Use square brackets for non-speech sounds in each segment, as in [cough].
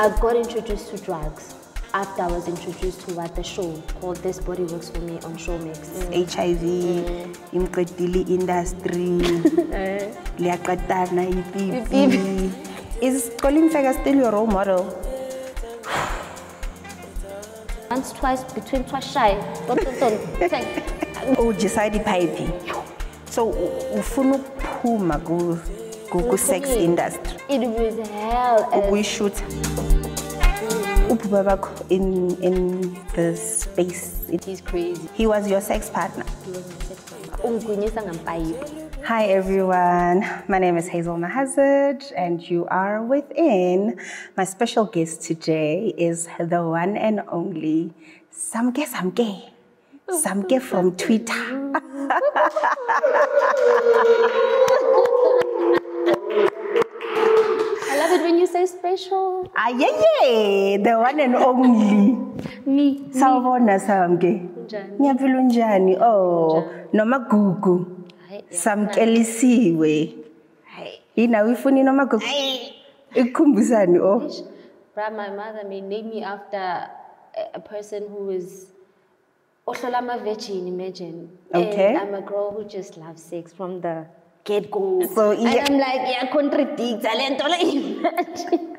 I got introduced to drugs after I was introduced to what the show called This Body Works For Me on Showmax. Mm. HIV mm. imqedile industry. [laughs] Liyaqatana ipipi is Xoli Mfeka still your role model? Once, twice, between twice shy. Take. ujicide iphayiphi so u- ufuna ukuphuma ku- For industry? It was hell. as- ukuyishuta bakho in, in the space it- He's crazy. he was your sex partner He was sex partner. Ungigwinyisa ngampayipi. Hi everyone, my name is Hazel Mahazard and you are within. My special guest today is the one and only Samke Samke. Samke from Twitter. [laughs] you say special. Ah, yeah, yeah, the one and only. Me. Sawubona Samke. Ngiyaphila unjani? Oh, noma gugu. Samkelisiwe. Hayi. Yina uyifuni noma gugu? Ikukhumbusani oh. Bruh, my mother may name me after a, a person who is Ohlolama virgin, imagine. Okay. And I'm a girl who just loves sex from the get go. So, and yeah. I'm like, yeah, contradict. Imagine. [laughs]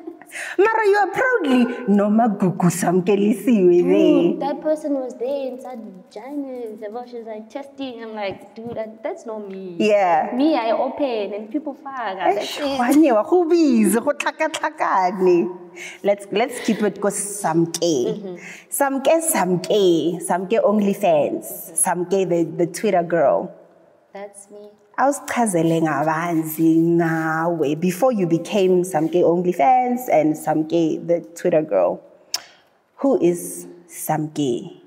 Mara, you are proudly noma gugu samkelisiwe there. that person was there inside the vagina. The was like testing. I'm like, dude, that, that's not me. Yeah. Me, I open and people fuck. That's it. Wanye wa go busy go tlhakatlhakane. Let's let's keep it go Samke. Mm-hmm. Samke Samke. Samke OnlyFans. Samke the the Twitter girl. That's me. I Awusichazele ngabanzi ngawe before you became Samke OnlyFans and Samke the Twitter girl. Who is Samke?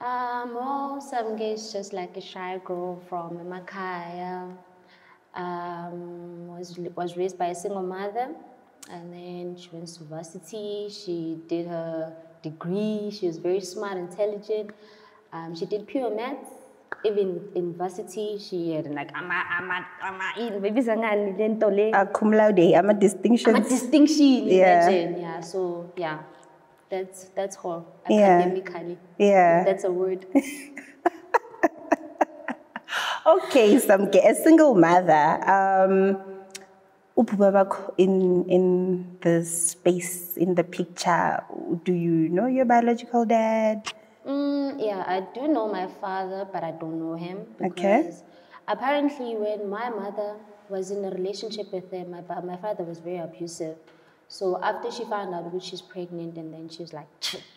Um, well, some is just like a shy girl from Makaya. Um, was was raised by a single mother, and then she went to university. She did her degree. She was very smart, intelligent. Um, she did pure maths. Even in varsity, she had like ama ama ama in baby zangani lento le. A cum laude, I'm a I'm distinction. a distinction, Yeah. imagine. Yeah. So yeah, that's that's her Yeah. academically. Yeah. If that's a word. [laughs] Okay, Samke, a single mother. Um, in in the space in the picture. Do you know your biological dad? Mm, yeah, I do know my father, but I don't know him because Okay. apparently when my mother was in a relationship with him, my, my father was very abusive. So after she found out that she's pregnant, and then she was like,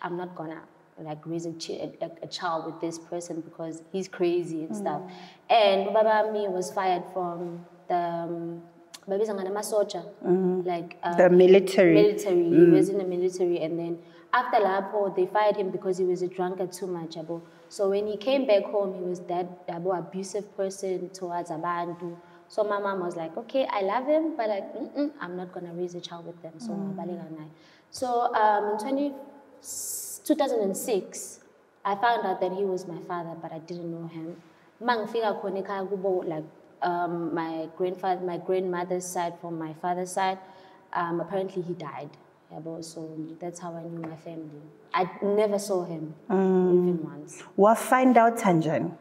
"I'm not gonna like raise a, a, a child with this person because he's crazy and stuff." And Baba me was fired from the um, babizanga namasoja, like um, The military. military. He was in the military, and then after Lapo, they fired him because he was a drunkard too much. Abo. So when he came back home, he was that abo, abusive person towards Abantu. So my mom was like, okay, I love him, but like, I'm not gonna raise a child with them. So naye. So um, in 20, 2006, I found out that he was my father, but I didn't know him. Mangfika ekhaya kubo like um, my grandfather, my grandmother's side from my father's side. Um, apparently he died. Yabo, So that's how I knew my family. I never saw him mm. even once. Wa find out Tanjan.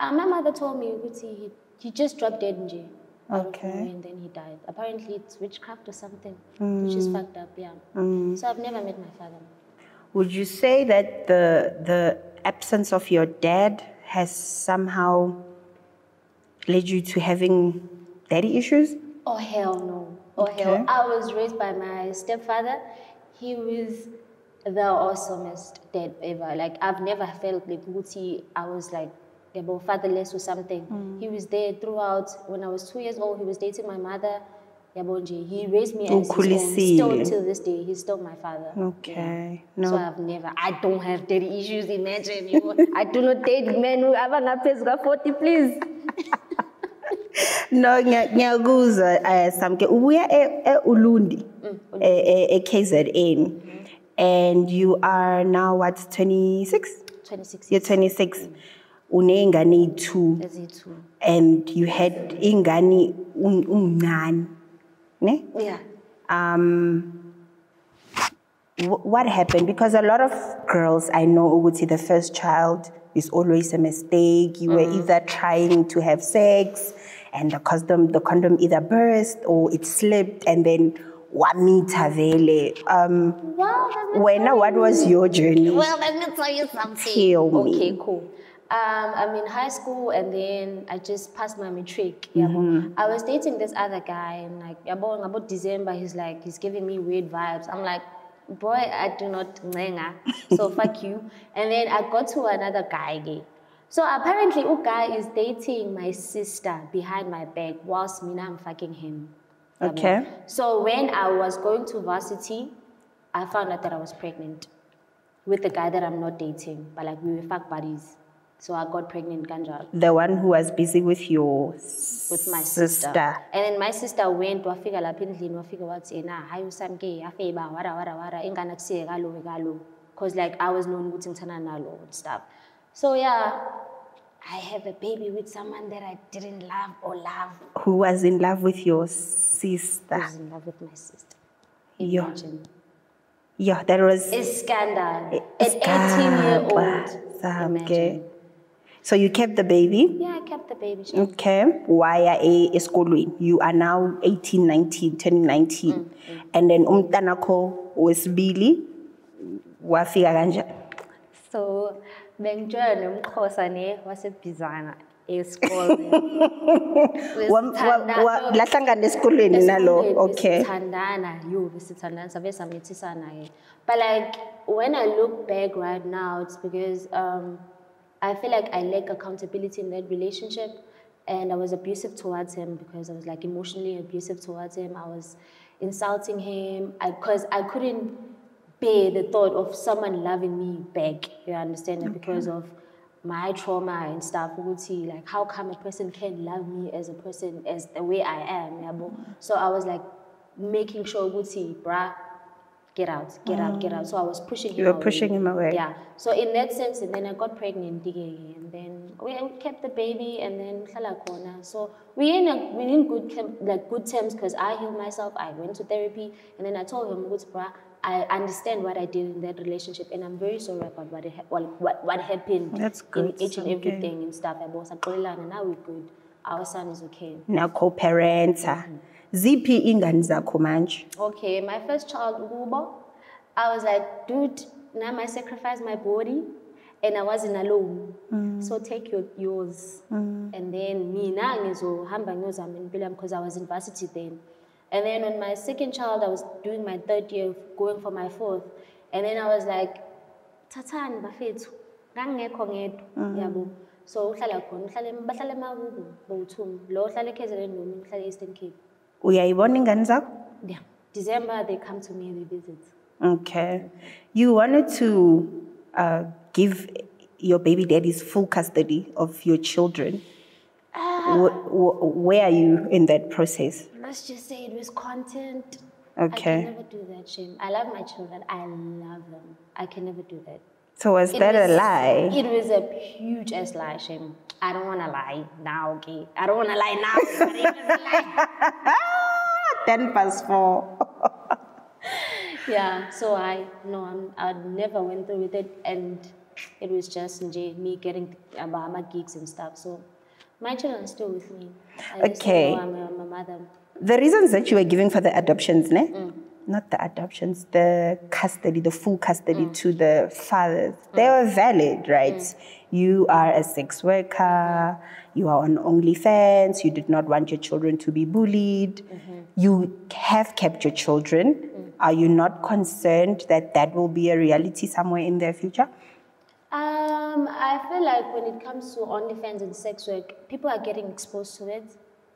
Uh, my mother told me ukuthi he, he just dropped dead in jail. Okay. And then he died. Apparently it's witchcraft or something, which is mm. fucked up, yeah. Mm. So I've never met my father. Would you say that the the absence of your dad has somehow led you to having daddy issues? Oh hell no. Oh Okay. hell. I was raised by my stepfather. He was the awesomest dad ever. Like I've never felt like Guti, I was like about fatherless or something. Mm. He was there throughout. When I was two years old, he was dating my mother. Yabonje. He raised me as his own. Still till this day, he's still my father. Okay. So No. So I've never, I don't have daddy issues, imagine. You? I do not date men who have an 40, please. [laughs] No, ngiya- ngiyakuzwa eh Samke ubuya e- e-Ulundi e- mm, eh, eh, e- e-KZN and you are now what 26 26 you're 26 mm. uney'ngane eyi-2 Is it and you had ingane un- umncane ne? Yeah. um what happened? Because a lot of girls I know, would Uguti, the first child is always a mistake. You were mm. either trying to have sex and the condom, the condom either burst or it slipped and then wamita vele. Um, Well, let when, tell what was your journey? Well, let me tell you something. Tell me. Okay, cool. Um, I'm in high school and then I just passed my matric. yabo. Mm-hmm. I was dating this other guy and like about about December, he's like he's giving me weird vibes. I'm like, boy, I do not ngenga, so fuck you. And then I got to another guy. gay. So apparently, a guy is dating my sister behind my back whilst me I'm fucking him. Okay. So when I was going to varsity, I found out that I was pregnant with the guy that I'm not dating, but like we were fuck buddies. So I got pregnant ganja The one who was busy with your with my sister. And then my sister went wafika lapha endlini wafika wathi yena hayi usamke afeba wara wara wara ingane kusiye kalo kalo because like I was known ukuthi ngithanda nalo and stuff. So yeah, I have a baby with someone that I didn't love or love. Who was in love with your I sister. was in love with my sister. Yeah. Imagine. Yeah, that was. It's scandal. It's An 18 year old. So you kept the baby. Yeah, I kept the baby. Okay. Waya e esikolweni. You are now 18, 19, turning 19. Mm, And then umntanakho wesibili wafika kanjani? So bengijoya nomxhosa ne wasebhizana esikoleni. [laughs] Lahlangana esikolweni nalo. Okay. Besithandana, yo, besithandana, sabe samithisana ke. But like when I look back right now, it's because um, I feel like I lack accountability in that relationship, and I was abusive towards him because I was like emotionally abusive towards him. I was insulting him, I because I couldn't bear the thought of someone loving me back. You understand that because of my trauma and stuff. Ukuthi, Like, how come a person can love me as a person as the way I am? yabo? So I was like making sure, Ukuthi, bruh, get out, get out, get out. So I was pushing him You were away. pushing him away. Yeah. So in that sense, and then I got pregnant, and then we kept the baby, and then khona. So we in a, we in good like good terms because I healed myself. I went to therapy, and then I told him, "Good, bruh, I understand what I did in that relationship, and I'm very sorry about what ha- what, what, what happened That's in good, each and okay. everything and stuff. I was and now we're good. Our son is okay. Now co-parenta. Ah. Mm-hmm. Ziphi ingane zakho manje? Okay, my first child, Ubo, I was like, dude, now I sacrifice my body and I wasn't alone. Mm. So take your, yours. Mm. And then me now ngizohamba ngiyozama impilo because I was in varsity then. And then on my second child, I was doing my third year, going for my fourth. And then I was like, thathani bafethu, ngangingekho ngedwa, yabo. So uhlala khona, uhlala em- bahlala emakubo, bowu-two. Lo uhlala eKZN, nomunye uhlala e-Eastern Cape. Uyayibona ingane zakho? Yeah. December, they come to me, they visit. Okay. You wanted to uh, give your baby daddy's full custody of your children. Wh- where are you in that process? Let's just say it was content. Okay. I can never do that, Shame. I love my children. I love them. I can never do that. So was It that a lie? It was a huge ass lie, Shame. I don't want to lie now, okay? I don't want to lie now, but it was a lie. [laughs] Ten past four. [laughs] Yeah, so I, no, I'm, I never went through with it. And it was just me getting uh, about my gigs and stuff. So my children are still with me. I Okay. know I'm a, I'm a mother. The reasons that you were giving for the adoptions, ne? Mm. Not the adoptions, the custody, the full custody Mm. to the fathers. They were valid, right? You are a sex worker, you are on OnlyFans, you did not want your children to be bullied, Mm-hmm. you have kept your children. Mm. Are you not concerned that that will be a reality somewhere in their future? Um, I feel like when it comes to OnlyFans and sex work, people are getting exposed to it.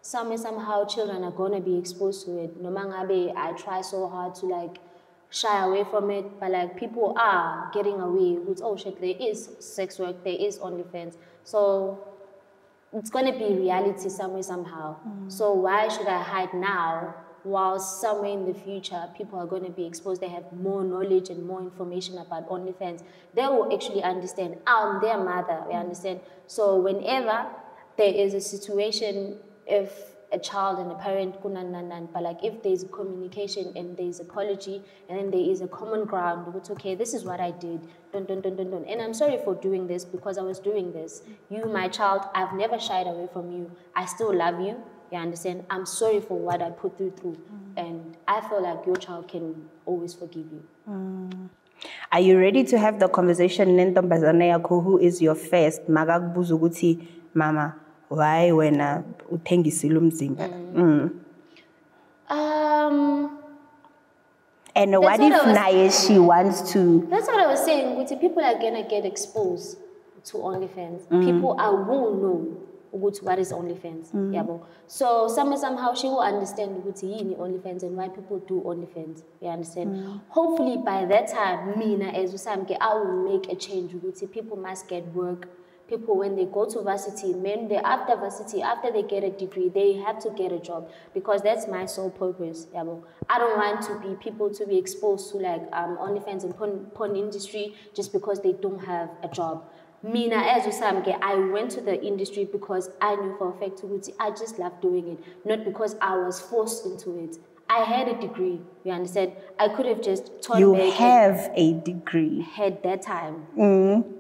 Some somehow children are gonna be exposed to it. No matter I try so hard to like shy away from it, but like people are getting away with oh shit, there is sex work, there is OnlyFans. So it's gonna be reality somewhere somehow. Mm. So why should I hide now while somewhere in the future people are gonna be exposed, they have more knowledge and more information about OnlyFans. They will actually understand. I'm their mother, we understand. So whenever there is a situation if a child and a parent, but like if there's communication and there's apology and then there is a common ground, it's okay, this is what I did, dun, dun, dun, dun, dun. and I'm sorry for doing this because I was doing this. You, my child, I've never shied away from you. I still love you. You understand? I'm sorry for what I put you through, mm. and I feel like your child can always forgive you. Mm. Are you ready to have the conversation nentombazane yakho who is your first makakubuza ukuthi mama why wena uthengisile umzimba mm. Um, and what what if naye she wants to That's what I was saying. Ukuthi people are gonna get exposed to OnlyFans. People are will know ukuthi what is OnlyFans. Yabo. So somehow somehow she will understand ukuthi yini OnlyFans and why people do OnlyFans. You understand? Hopefully by that time, mina as usamke, I will make a change. Ukuthi people must get work. People when they go to varsity, men they after varsity, after they get a degree, they have to get a job because that's my sole purpose. Yabo. I don't want to be people to be exposed to like um, OnlyFans and porn, porn industry just because they don't have a job. Mina as usamke, I went to the industry because I knew for a fact I just love doing it, not because I was forced into it. I had a degree, you understand? I could have just turned you have a degree had that time.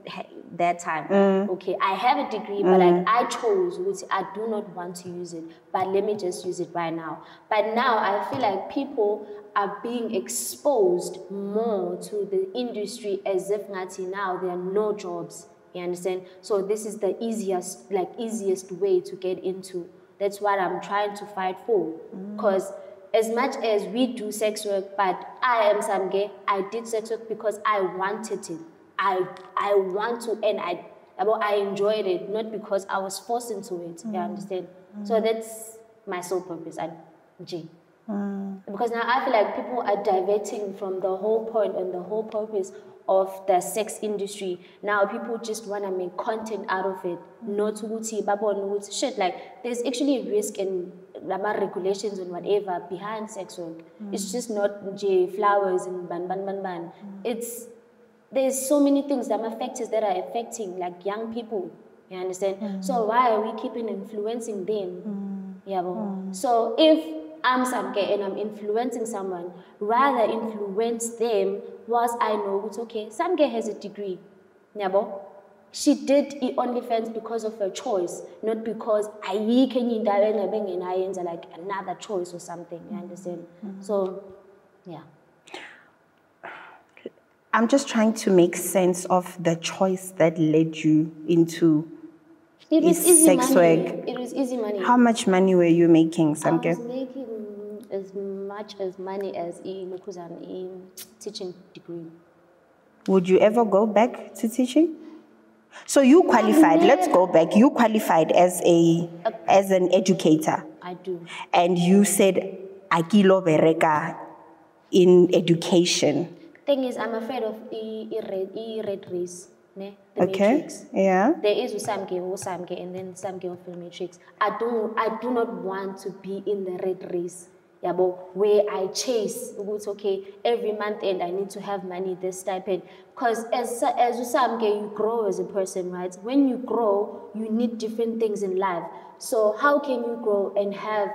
Ha- That time. Mm. Okay, I have a degree, but like mm. I chose, which I do not want to use it, but let me just use it right now. But now I feel like people are being exposed more to the industry as if now there are no jobs. You understand? So this is the easiest, like easiest way to get into. That's what I'm trying to fight for. Mm. Because as much as we do sex work, but I am some gay, I did sex work because I wanted it. I I want to and I well, I enjoyed it, not because I was forced into it. You mm. understand? Mm. So that's my sole purpose. I G. Mm. Because now I feel like people are diverting from the whole point and the whole purpose of the sex industry. Now people just want to make content out of it. Not ukuthi babone ukuthi shit like there's actually risk and lama regulations and whatever behind sex work. It's just not J flowers and ban ban ban ban. It's there's so many things that are factors that are affecting like young people. You understand? Mm. So why are we keeping influencing them? Mm. Yeah, but mm. so if I'm Samke and I'm influencing someone, rather influence them whilst I know it's okay. Samke has a degree. Yabo. She did it OnlyFans because of her choice, not because I can and I like another choice or something. You understand? So, yeah. I'm just trying to make sense of the choice that led you into It was easy sex money. work. It was easy money. how much money were you making I was making as much as money as a Lukuzan in teaching degree. would you ever go back to teaching so you qualified let's go back you qualified as a as an educator I do. and you said akilo bereka in education Thing is, I'm afraid of e, e, red, e red race. Ne? The okay matrix. yeah There is Usamke, Usamke, and then Samke of the matrix. I don't, I do not want to be in the red race. Yabo, where I chase, it's okay, every month end I need to have money, this stipend. Because as, as Usamke, you grow as a person, right? When you grow, you need different things in life. So how can you grow and have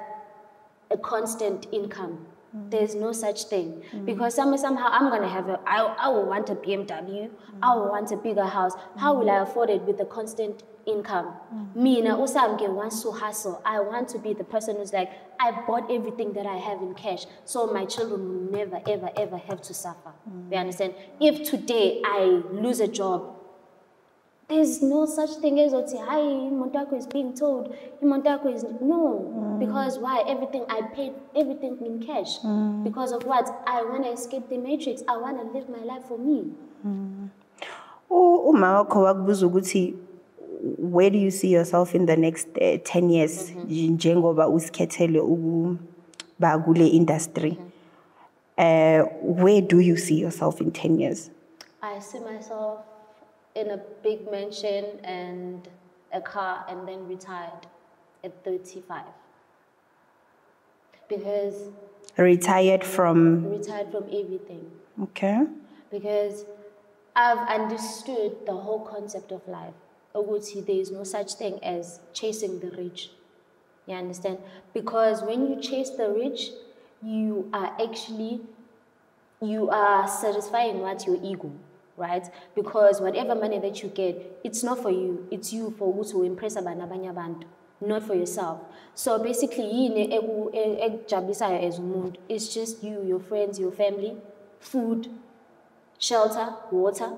a constant income. There's no such thing because some, somehow I'm gonna have a. I, I will want a BMW. I will want a bigger house. How will I afford it with the constant income? Mina usamke wants to hustle. I want to be the person who's like I bought everything that I have in cash, so my children will never ever ever have to suffer. You understand? If today I lose a job, there's no such thing as Oti, hi, Montako is being told, Montako is no. Mm. Because why? Everything I paid, everything in cash. Mm. Because of what? I want to escape the matrix. I want to live my life for me. Mm. U- uma wakho wakubuza ukuthi where do you see yourself in the next uh, 10 years mm-hmm. njengoba usikhethele ukuba kule industry uh, where do you see yourself in 10 years I see myself in a big mansion and a car and then retired at 35. Because retired from retired from everything. okay because I've understood the whole concept of life. Ukuthi there is no such thing as chasing the rich. You understand? Because when you chase the rich, you are actually you are satisfying what your ego, right? Because whatever money that you get, it's not for you. It's you for us who to impress abanye abantu, not for yourself. So basically, yini eku- ekujabulisayo as umuntu, it's just you, your friends, your family, food, shelter, water,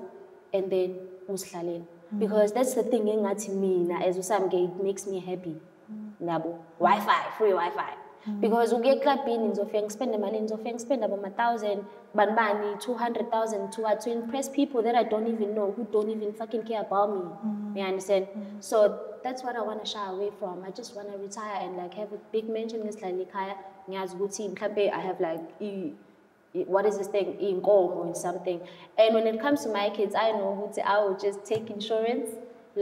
and then usihlalela. Mm-hmm. Because that's the thing engathi mina as usamke it makes me happy. Mm-hmm. Nabo. Wi-Fi, free Wi-Fi. Because uke clubini ngizofika ngispende imali ngizofika ngispende about 1000 bani bani 200,000 to to impress people that I don't even know who don't even fucking care about me. Mm-hmm. You understand? Mm-hmm. So that's what I want to shy away from. I just want to retire and like have a big mansion ngizihlale ekhaya ngiyazi ukuthi mhlambe I have like i- what is this thing in inkomo or something and when it comes to my kids i know ukuthi i will just take insurance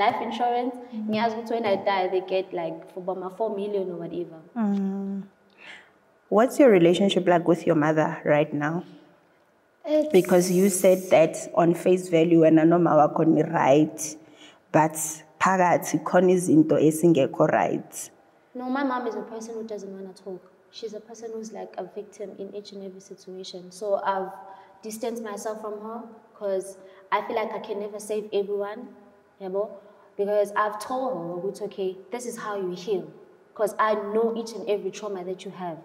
life insurance mm. ngiyazi ukuthi when i die they get like for about my 4 million or whatever. Mm. What's your relationship like with your mother right now? It's- Because you said that on face value wena noma wakho ni right, but phakathi khona izinto esingekho right. no my mom is a person who doesn't want to talk. She's a person who's like a victim in each and every situation. So i've distanced myself from her because i feel like i can never save everyone yabo because i've told her okay this is how you heal because i know each and every trauma that you have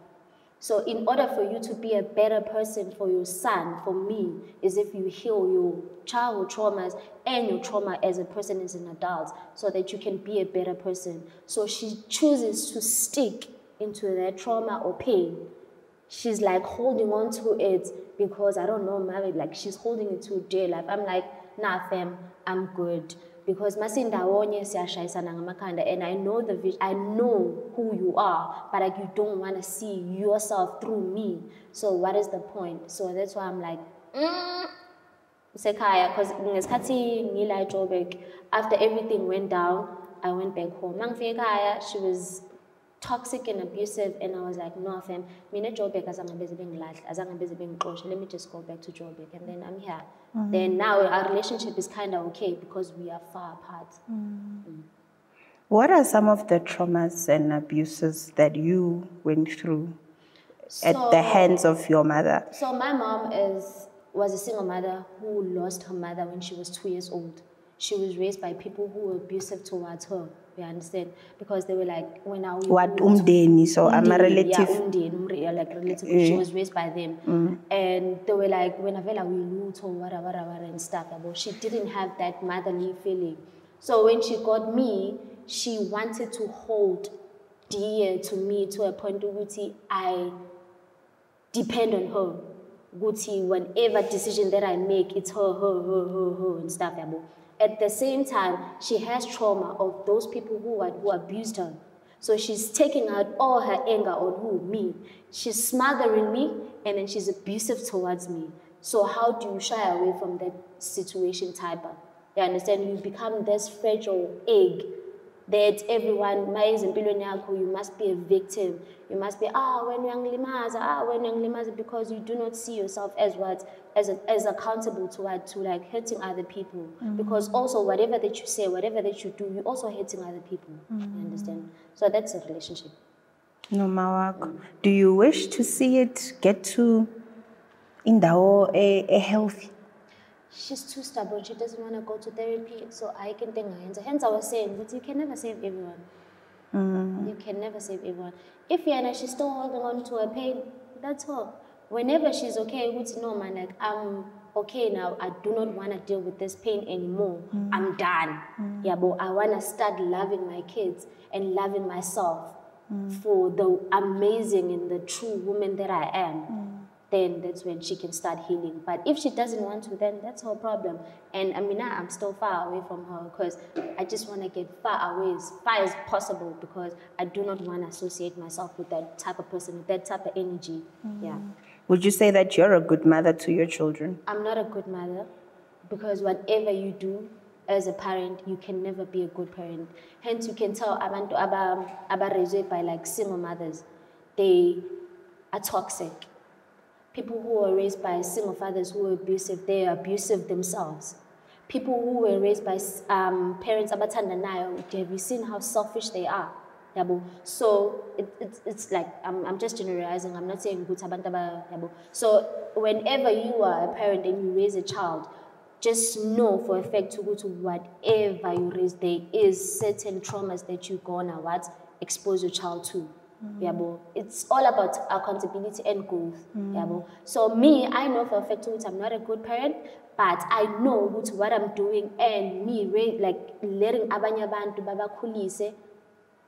So in order for you to be a better person for your son, for me, is if you heal your childhood traumas and your trauma as a person as an adult so that you can be a better person. So she chooses to stick into that trauma or pain. She's like holding on to it because I don't know, maybe like she's holding it to dear life. I'm like, nah fam, I'm good. Because masinda masindawonye siyashayisana ngamakhanda and I know the vis- I know who you are, but like you don't want to see yourself through me. So what is the point? So that's why I'm like, mm, sekhaya because ngesikhathi ngila eJoburg after everything went down I went back home mangifika ekhaya she was toxic and abusive and I was like no fam mina eJoburg azange beze bengilahle azange beze bengixoshe let me just go back to Joburg and then I'm here then mm. now our relationship is kind of okay because we are far apart mm. Mm. What are some of the traumas and abuses that you went through at the hands of your mother? So my mom is was a single mother who lost her mother when she was two years old. She was raised by people who were abusive towards her. You understand? Because they were like when I was. What umdeni? So I'm a relative. Yeah, umndeni, umre- yeah, uh, like relative. Eh. She was raised by them, mm. and they were like when Avela we lutho, wara wara wara and stuff. But she didn't have that motherly feeling. So when she got me, she wanted to hold dear to me to a point where I depend on her. Guti, whatever decision that I make, it's her, her, her, her, her, and stuff. At the same time, she has trauma of those people who, who abused her. So she's taking out all her anger on who? Me. She's smothering me, and then she's abusive towards me. So how do you shy away from that situation of- You understand? You become this fragile egg that everyone mayizimpilweni yakho you must be a victim. You must be ah when uyangilimaza ah when uyangilimaza because you do not see yourself as what as a, as accountable to what to like hurting other people. Because also whatever that you say whatever that you do you're also hurting other people. You understand? So that's a relationship. Noma wakho. Do you wish to see it get to indawo e, e healthy? She's too stubborn she doesn't want to go to therapy so i can think her hence i was saying that you can never save everyone mm. You can never save everyone. If Yana, she's still holding on to her pain, that's her. Whenever she's okay, with no man, like I'm okay now. I do not want to deal with this pain anymore. Mm. I'm done. Mm. Yeah, but I want to start loving my kids and loving myself for the amazing and the true woman that I am. Then that's when she can start healing. But if she doesn't want to, then that's her problem. And I mean, now I'm still far away from her because I just want to get far away as far as possible because I do not want to associate myself with that type of person, with that type of energy. Mm. Yeah. Would you say that you're a good mother to your children? I'm not a good mother because whatever you do as a parent, you can never be a good parent. Hence, you can tell abantu aba abarezwe by like single mothers, they are toxic. People who were raised by single fathers who were abusive, they are abusive themselves. People who were raised by um, parents abathandanayo, have you seen how selfish they are? yabo. So it, it's, it's like I'm, I'm just generalizing. I'm not saying ukuthi abantu so whenever you are a parent and you raise a child just know for a fact ukuthi whatever you raise there is certain traumas that you're gonna what? Expose your child to yabo mm. it's all about accountability and growth. Yabo mm. so me i know for a fact that i'm not a good parent but i know ukuthi what i'm doing and me like letting abanye abantu babakhulise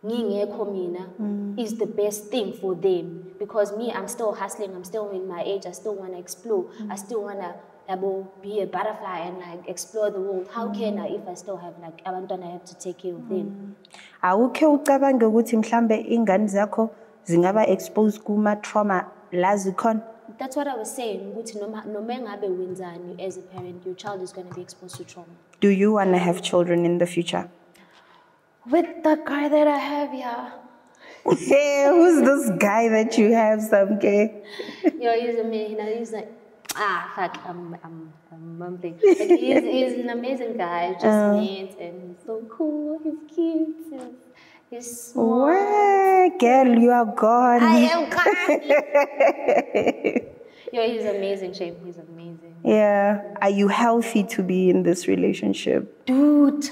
ngingekho mina mm. is the best thing for them. Because me i'm still hustling i'm still in my age i still want to explore i still want to yabo be a butterfly and like explore the world. How mm. can i if i still have like abantwana i have to take care of them? Mm. Awukhe ucabange ukuthi mhlambe ingane zakho zingaba exposed kuma trauma la zikhona? That's what i was saying ukuthi noma noma engabe wenzani as a parent your child is going to be exposed to trauma. Do you want to have children in the future? With the guy that i have yeah. [laughs] Hey, who's this guy that you have Samke? [laughs] Yo, he's amazing. You know, he's like, ah, fuck, I'm, I'm, I'm mumbling. [laughs] But he's, he's an amazing guy. Just met and he's so cool. He's cute. He's, he's smart. What? Girl, you are gone. I am kind. [laughs] yeah, he's amazing, shape. He's amazing. yeah. Are you healthy to be in this relationship? Dude,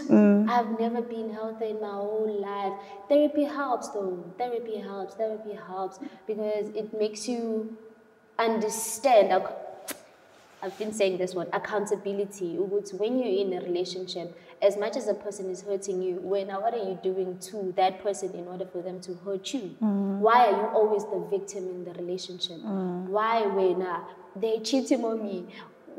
I've never been healthy in my whole life. Therapy helps though. Therapy helps. Therapy helps because it makes you understand. I've been saying this one accountability. When you're in a relationship, as much as a person is hurting you, when what are you doing to that person in order for them to hurt you? Mm. Why are you always the victim in the relationship? Mm. Why when uh, they cheating on me?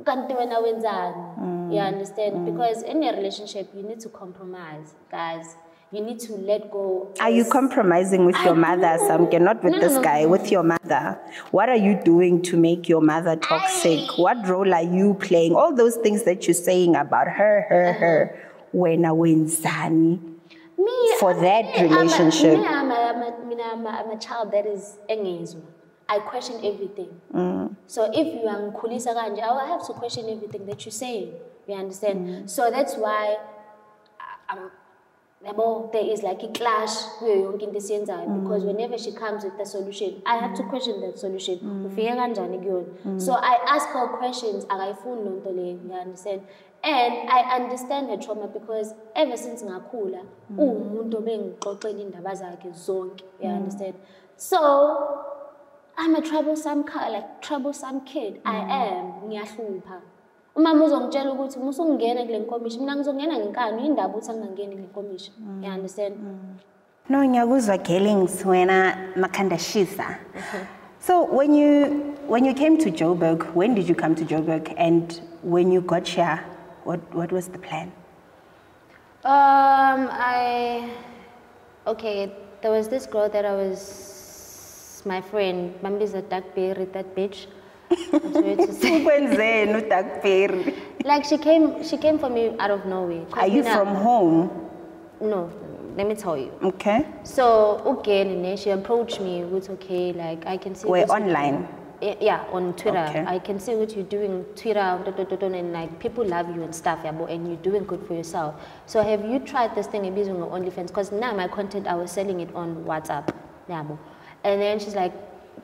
kanti wena wenzani mm. you understand because in a relationship you need to compromise guys you need to let go Are you compromising with your I mother, do. Samke? Not with No, this no, guy, no. with your mother. What are you doing to make your mother toxic? What role are you playing? All those things that you're saying about her, her, her. When wenzani? me for that me, I'm a- relationship. me, I'm a, I'm a, I'm a, I'm a child that is engezwa I question everything Mm. so if you are ngikhulisa kanje I have to question everything that you're saying you understand Mm. so that's why I'm yabo there is like a clash kuyo yonke into esiyenzayo mm. because whenever she comes with the solution i have to question that solution. Mm. Kanjani kuyona? Mm. So i ask her questions akayifuni loo nto leyo you understand? And i understand her trauma because ever since ngakhula uwumuntu obengixoxela indaba zakhe zonke you understand? So i'm a troublesome like troublesome kid. I am ngiyahlupha umama uzongitshela ukuthi kule nkomishi mina ngizongena ngenkani indaba ukuthi angingangeni kule nkomishi. Mm. You understand? Mm. No, ngiyakuzwa Gellings wena makhanda shisa. Uh-huh. So when you when you came to Joburg, when did you come to Joburg? And when you got here, what what was the plan? um i okay there was this girl that i was my friend. Bambiza Dark Berry that bitch I'm sorry to say. Ukwenzeni uDakperi? like she came she came for me out of nowhere Are you from home? no let me tell you Okay. So again, she approached me with okay, like I can see. We're online. Yeah, on Twitter. Okay. I can see what you're doing, Twitter, and like people love you and stuff, yeah, but- and you're doing good for yourself. So have you tried this thing using on OnlyFans? Because now my content, I was selling it on WhatsApp, yeah, bo. and then she's like,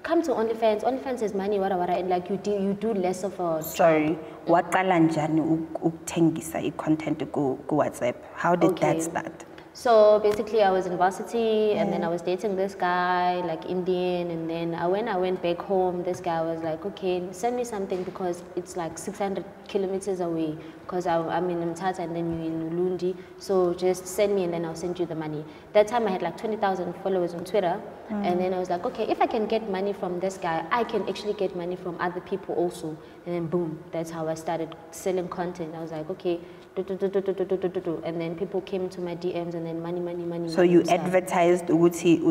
come to OnlyFans. OnlyFans is money, whatever, whatever, and like you do, you do less of a Sorry. Waqala njani uk- ukuthengisa i-content ku ku WhatsApp? How did that start? So basically, I was in varsity, and then I was dating this guy, like Indian, and then I, when I went back home, this guy was like, "Okay, send me something because it's like 600 kilometers away. Because I'm in Mthatha and then you're in Ulundi, so just send me, and then I'll send you the money." That time I had like 20,000 followers on Twitter, and then I was like, "Okay, if I can get money from this guy, I can actually get money from other people also." And then boom, that's how I started selling content. I was like, "Okay." Do, do, do, do, do, do, do, do, do. And then people came to my DMs and then money, money, money. So money you advertised WhatsApp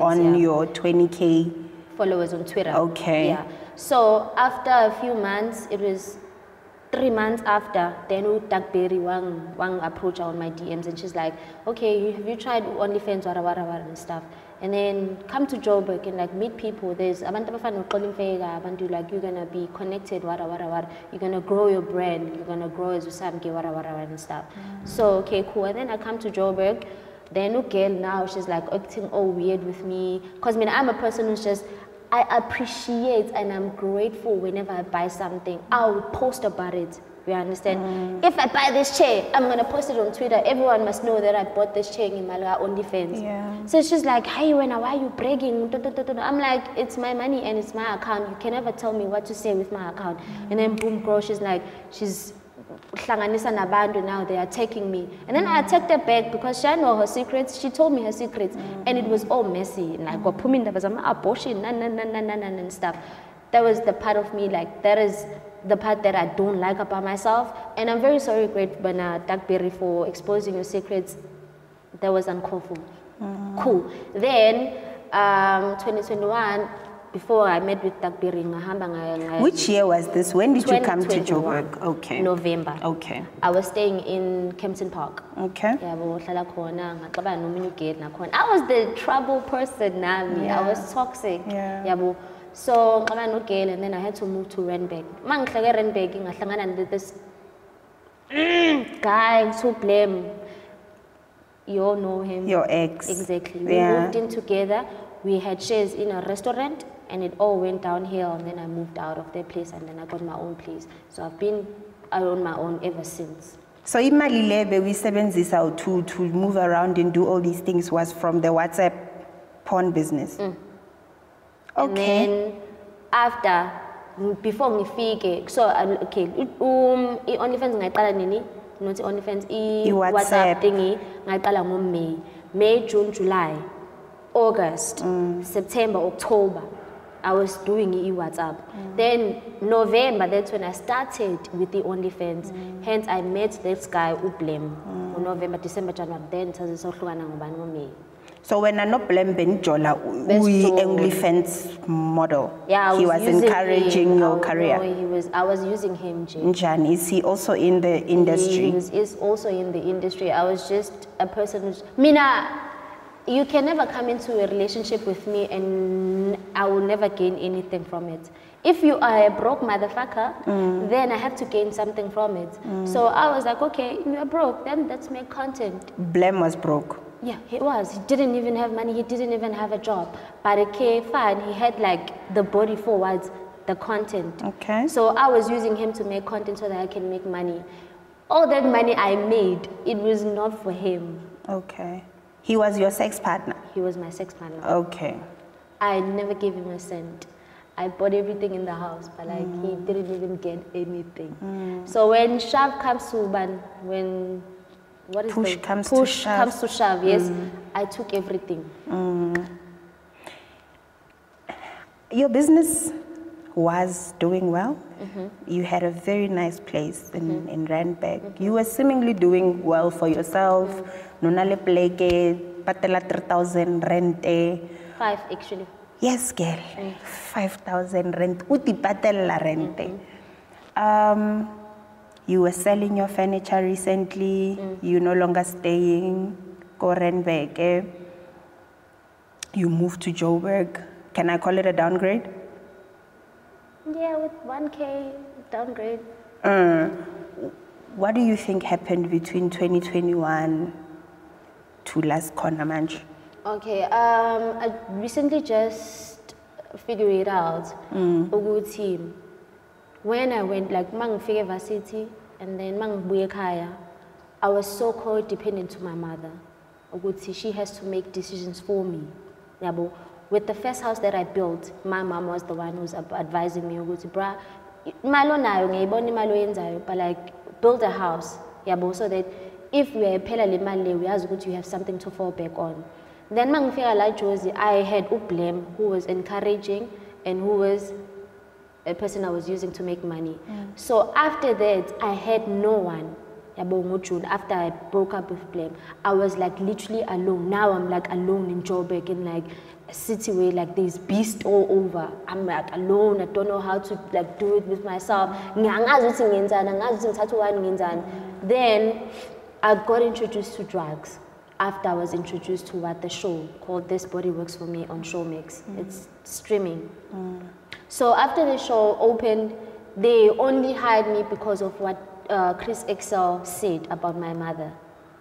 on yeah. your 20k. followers on Twitter. Okay. Yeah. So after a few months, it was three months after, then Dark Berry Wang Wang approached her on my DMs and she's like, okay, have you tried OnlyFans, wara wara wara and stuff? And then come to Joburg and like meet people. There's abantu abafana noxola imfeka, abantu like you're gonna be connected, wara wara wara. You're gonna grow your brand. You're gonna grow as usamke, wara wara wara and stuff. Mm. So okay, cool. And then I come to Joburg. Then girl now she's like acting all weird with me. Cause I mean I'm a person who's just I appreciate and I'm grateful whenever I buy something. I'll post about it. You understand? If I buy this chair, I'm gonna post it on Twitter. Everyone must know that I bought this chair in Malaga OnlyFans. Yeah. So she's like, hey, when why are you bragging? I'm like, it's my money and it's my account. You can never tell me what to say with my account. And then boom, girl, she's like, she's hlanganisa nabantu now they are taking me and then i attacked her back because she know her secrets she told me her secrets and it was all messy like waphuma indaba zama-abortion and stuff that was the part of me like that is the part that i don't like about myself and i'm very sorry great bana Dark Berry for exposing your secrets that was uncalled for. Cool. Then, um, 2021, before I met with Dark Berry, ngahamba nga- nga- Which year was this? When did you come to 2021, Joburg? Okay. November. Okay. I was staying in Kempton Park. Okay. yabo hlala khona ngaxabana nomunye ugate nakhona i was the trouble person nami i was toxic Yeah. So ngixabana nogale and then i had to move to Randburg uma ngihleke Randburg ngahlangana with this guy to blame you all know him Your ex. Exactly. We Yeah. moved in together. We had shares in a restaurant and it all went downhill and then I moved out of their place and then I got my own place. So I've been on my own ever since. So imali le bewusebenzisa to to move around and do all these things was from the WhatsApp porn business. And Okay. then after mm, before ngifike so uh, okay um i-OnlyFans ngayiqala nini? Not i-OnlyFans I-WhatsApp. i-WhatsApp thingy ngayiqala ngo-May. May June July August September October I was doing i-WhatsApp. Then November that's when I started with the OnlyFans. Hence I met this guy uBlem November December January. Then saze sohlukana ngobani ngo-May. So I no blame Benjola, we. OnlyFans model. Yeah, he was was encouraging him. your oh, I- career. No, he was. I was using him, Jay. Njani, is he also in the He industry? was, is also in the industry. I was just a person who's. Mina, you can never come into a relationship with me and I will never gain anything from it. If you are a broke motherfucker, mm. then I have to gain something from it. Mm. So I was like, okay, you are broke, then let's make content. Blem was broke. Yeah, he was. He didn't even have money. He didn't even have a job. But okay, fine. He had like the body forwards, the content. Okay. So I was using him to make content so that I can make money. All that money I made, it was not for him. Okay. He was your sex partner. He was my sex partner. Okay. I never gave him a cent. I bought everything in the house, but like he mm. didn't even get anything. Mm. So when shove comes to when what is Push the comes to shove. comes to shove, yes, I took everything. Your business was doing well. Mm-hmm. You had a very nice place in, in Randburg. You were seemingly doing well for yourself. Mm-hmm. Nonale pleke, patela 3,000 rente. Five actually. Yes, girl. Mm. 5,000 rent. Uti patela rente. Mm-hmm. Um, you were selling your furniture recently. Mm. You're no longer staying. Eh? You moved to Joburg. Can I call it a downgrade? Yeah, with 1K downgrade. Uh, what do you think happened between 2021 to last corner manch? Okay, um, I recently just figured it out. Ukuthi when I went like mang mangifike varsity and then mangibuye ekhaya, I was so codependent to my mother. Ukuthi she has to make decisions for me. Yabo. With the first house that I built, my mom was the one who was advising me ukuthi bra imali but like build a house yabo so that if uyayiphela le mali le uyazi ukuthi you have something to fall back on then mangifika la Jozi I had uBlem who was encouraging and who was a person I was using to make money. Mm. So after that, I had no one. After I broke up with Blem, I was like literally alone. Now I'm like alone in Joburg in like a city where like there's beast all over. I'm like alone. I don't know how to like do it with myself. Ngiyangazi ukuthi ngiyenzani, angazi ukuthi ngithatha ubani ngiyenzani. Then I got introduced to drugs after I was introduced to what the show called This Body Works for Me on Showmax. Mm. It's streaming. Mm. So after the show opened, they only hired me because of what uh, Chris Excel said about my mother.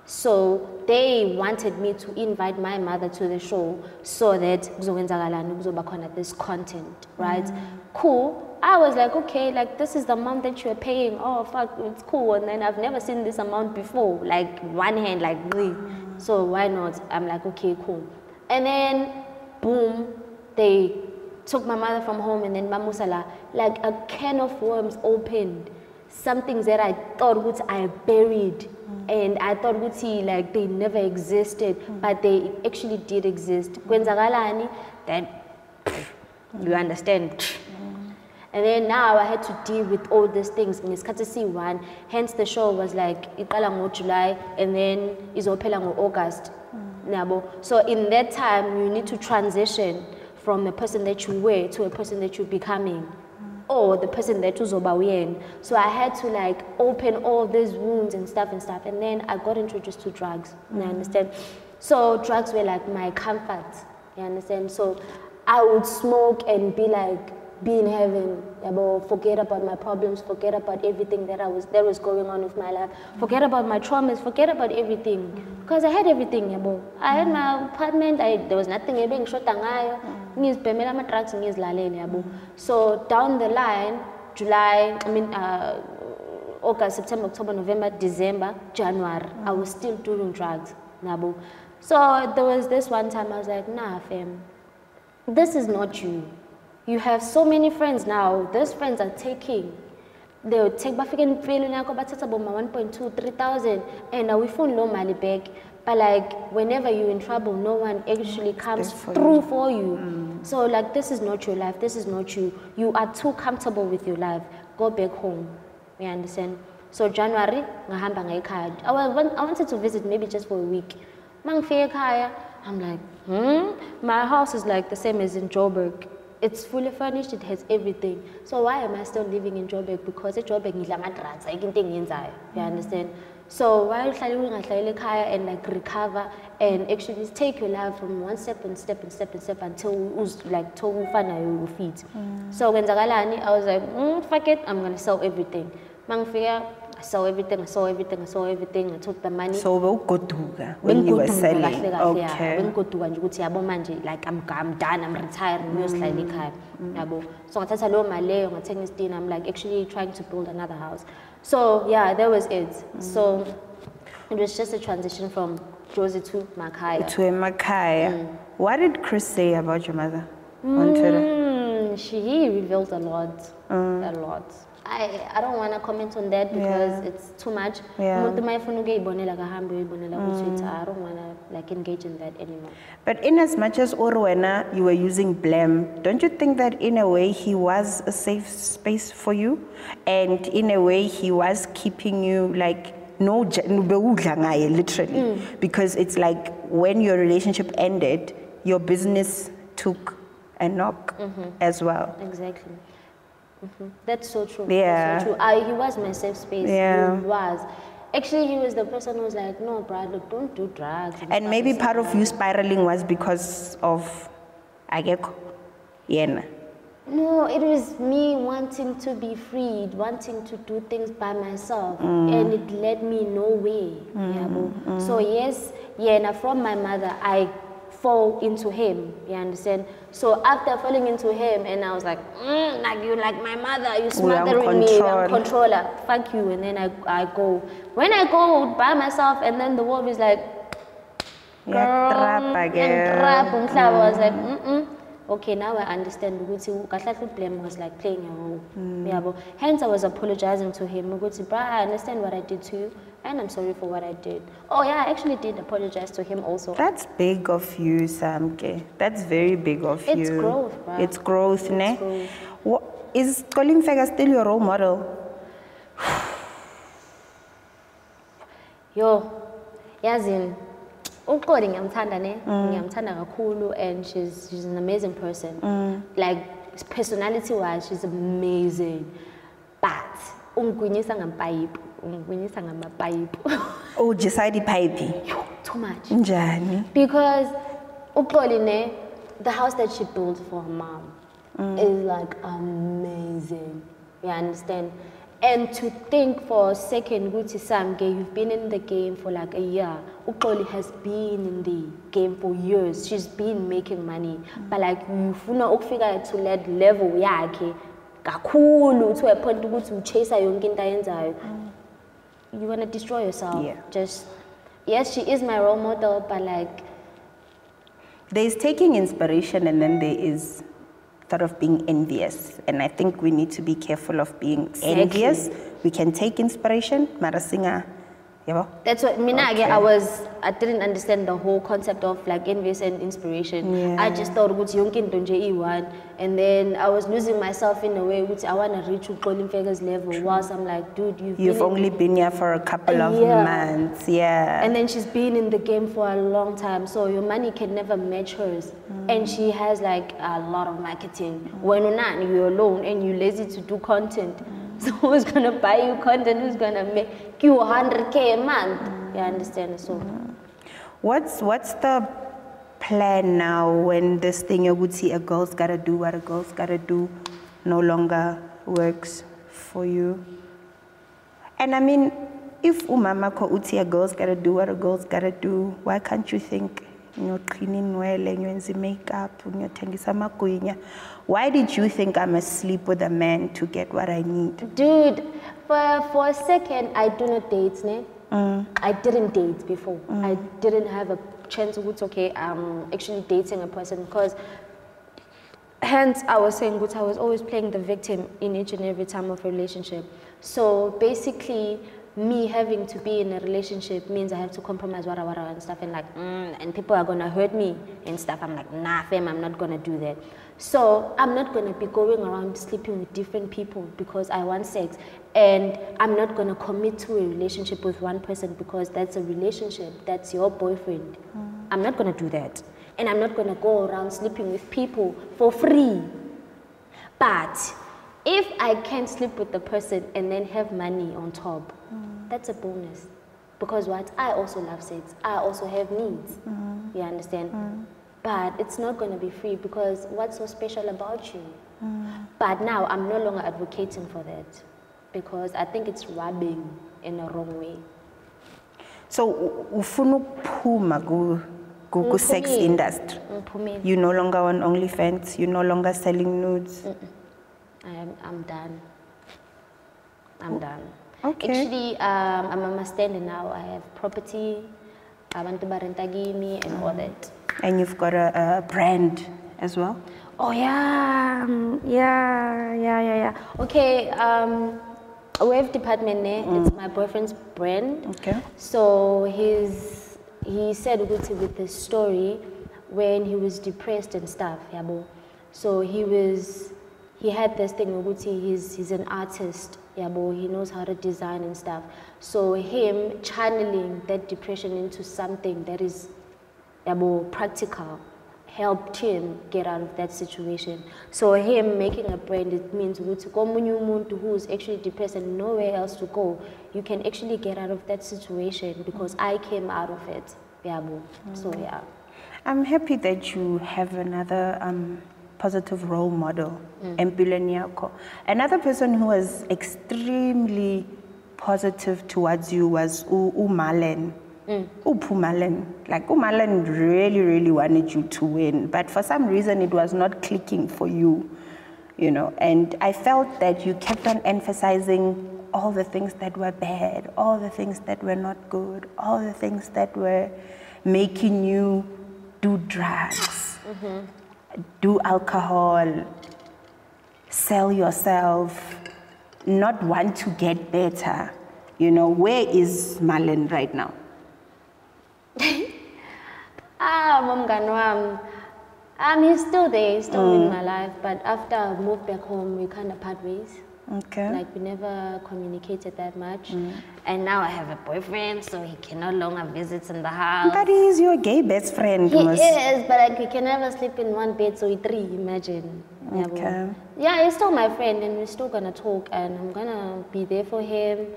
So they wanted me to invite my mother to the show so that kuzokwenzakalani kuzoba khona this content, right? Mm. Cool. I was like, okay, like this is the amount that you're paying. Oh fuck, it's cool. And then I've never seen this amount before. Like one hand, like really. So why not? I'm like, okay, cool. And then boom, they took my mother from home and then Mamusala, like a can of worms opened. Some things that I thought would I buried mm. and I thought would see like they never existed, mm. but they actually did exist. Mm. Kwenzakalani, that you understand. And then now I had to deal with all these things. Ngesikhathi C1, hence the show was like iqala ngo July and then izophela ngo August. Yabo. So in that time you need to transition from the person that you were to a person that you're becoming or the person that uzoba uyena. So I had to like open all these wounds and stuff and stuff and then I got introduced to drugs. You mm-hmm. understand? So drugs were like my comfort. You understand? So I would smoke and be like be in heaven, yabo, forget about my problems, forget about everything that I was that was going on with my life, forget about my traumas, forget about everything. Because I had everything, yabo. I had my apartment, I, there was nothing ebengishota ngayo. Ngizibhemela ama drugs ngizilalele, yabo. So down the line, July, I mean uh, August, September, October, November, December, January, I was still doing drugs, yabo. So there was this one time I was like, nah, fam, this is not you. You have so many friends now. Those friends are taking. They will take bafike empilweni yakho bathatha boma 1.2 3000 and we awuyifuni lo mali back. But like whenever you're in trouble no one actually comes there for through for you. So like this is not your life. This is not you. You are too comfortable with your life. Go back home. You understand? So january ngahamba ngayikhaya I, wa- I wanted to visit maybe just for a week. Mangifika ekhaya i'm like hmm? My house is like the same as in joburg it's fully furnished it has everything. So why am i still living in joburg? Because ejoburg ngidla ama-drugs ayikho into engiyenzayo you understand? So why uhlale ungahlaleli ekhaya and like recover and actually take your life from one step and step and step and step until like till ufanayo your feet so kwenzakalani? I was like mm, fuck it i'm gonna sell everything. Mangifika sell everything i sell everything i sell everything i took the money. So bewugoduka when you were selling. kahle kahle Okay. bengigoduka nje ukuthi yabo manje like I'm, I'm done I'm retiring ngiyosihlala mm. ekhaya. Yabo. So ngathatha leyo mali leyo ngathenga isitina I'm like actually trying to build another house. So yeah that was it. Mm. So it was just a transition from Jozi to Makaya To Emakaya. Mm. What did Chris say about your mother on Twitter? Mm, she he revealed a lot, a lot. I I don't want to comment on that because Yeah. it's too much. Yeah. Umuntu mayefuna ukuyibonela kahambe uyibonela ku mm. Twitter. I don't want to like engage in that anymore. But in as much as Orwena, you were using Blem, don't you think that in a way he was a safe space for you? And in a way he was keeping you like no ja- nubewudla ngaye, literally. Mm. Because it's like when your relationship ended, your business took a knock mm-hmm. as well. Exactly. Mhm. That's so true. Yeah. So true. I, he was my safe space. Yeah. He was. Actually, he was the person who was like, no, Brad, look, don't do drugs. And stuff maybe part of you spiraling was because of Ageko. Yena. No, it was me wanting to be freed, wanting to do things by myself, and it led me nowhere. yabo. So yes, yeah, from my mother, I fall into him. You understand? So after falling into him, and I was like, mm, like you, like my mother, you smothering me, I'm controller. Fuck you, and then I, I go. When I go by myself, and then the wolf is like, girl. Ngiyatrap, umhlaba was like mm okay now i understand ukuthi kahle kahle Blem was like playing a role mm. yabo hence i was apologizing to him ukuthi bra i understand what i did to you and i'm sorry for what i did oh yeah i actually did apologize to him also That's big of you, Samke. That's very big of It's you. It's growth, bruh. It's growth, ne? growth. What, is Xoli Mfeka still your role model? [sighs] yo yazini uqoli ngiyamthanda ne mm. ngiyamthanda kakhulu and she's, she's an amazing person. Mm. Like personality wise she's amazing. But ungigwinyisa ngamapayipi. Ungigwinyisa [laughs] Oh, Jisadi Pipe. too much. Njani? because uxoli ne the house that she built for her mom mm. is like amazing. You understand And to think for a second, Guti Samge, you've been in the game for like a year. Ukoli has been in the game for years. She's been making money. But like you ukufika to that level yakhe kakhulu to a point ukuthi uchase yonke into ayenzayo. You wanna destroy yourself. Yeah. Just yes, she is my role model, but like There's taking inspiration and then there is thought of being envious. And I think we need to be careful of being Exactly. envious. We can take inspiration, Marasinga, yabo? That's what Mina Okay. I was I didn't understand the whole concept of like envious and inspiration. Yeah. I just thought ukuthi yonke into nje iyi-one and then I was losing myself in a way which I want to reach uXoli Mfeka's level whilst I'm like dude you've, You've been in- only been here for a couple of Yeah. months, yeah. and then she's been in the game for a long time so your money can never match hers mm. and she has like a lot of marketing when unani you're alone and you're lazy to do content mm. So who's gonna buy you content? Who's gonna make you 100k a month? You understand so What's what's the plan now when this thing you would see a girl's gotta do what a girl's gotta do no longer works for you? And I mean, if umama ko uti a girl's gotta do what a girl's gotta do, why can't you think ngiyoqhina inwele ngiyenza makeup ngiyothengisa amagwinya why did you think i must sleep with a man to get what i need Dude, for, for a second, I do not date, ne? Mm. I didn't date before. Mm. I didn't have a chance of, okay, I'm actually dating a person because hence I was saying that I was always playing the victim in each and every time of relationship. So basically, me having to be in a relationship means I have to compromise wara wara and stuff and like, mm, and people are gonna hurt me and stuff. I'm like, nah, fam, I'm not gonna do that. So I'm not gonna be going around sleeping with different people because I want sex, and I'm not gonna commit to a relationship with one person because that's a relationship. That's your boyfriend. I'm not gonna do that, and I'm not gonna go around sleeping with people for free. But if I can sleep with the person and then have money on top, that's a bonus. Because what? I also love sex. I also have needs. Mm. You understand? Mm. But it's not going to be free because what's so special about you? Mm. But now I'm no longer advocating for that because I think it's rubbing in a wrong way. so ufuna ukuphuma ku- ku sex industry you no longer on OnlyFans you're no longer selling nudes I am, I'm done. I'm done. Okay. Actually, um, I'm a Mastende now. I have property, I want abantu barenta kimi and all that. and you've got a, a brand as well Oh yeah, um, yeah, yeah, yeah, yeah. Okay, um, wave department ne, it's my boyfriend's brand. okay So he's he said with the story when he was depressed and stuff, yabo. So he was he had this thing ukuthi he's he's an artist, yabo. He knows how to design and stuff. So him channeling that depression into something that is yabo practical helped him get out of that situation. So him making a brand, it means who is actually depressed and nowhere else to go, you can actually get out of that situation because I came out of it. Yabo. So yeah. I'm happy that you have another um, positive role model, mm. empilweni yakho. Another person who was extremely positive towards you was Umalen. Malen. Mm. Like Umalen really, really wanted you to win, but for some reason it was not clicking for you, you know. And I felt that you kept on emphasizing all the things that were bad, all the things that were not good, all the things that were making you do drugs, mm-hmm. Do alcohol, sell yourself, not want to get better. You know, where is Marlon right now? [laughs] Ah, wami. Um, he's still there, he's still in my life, but after I moved back home, we kind of part ways. Okay. Like we never communicated that much, mm. and now I have a boyfriend, so he can no longer visit in the house. but he's your gay best friend, He Mos. is, but like we can never sleep in one bed, so we three. Imagine. Yeah. Okay. Yeah, he's still my friend, and we're still gonna talk, and I'm gonna be there for him.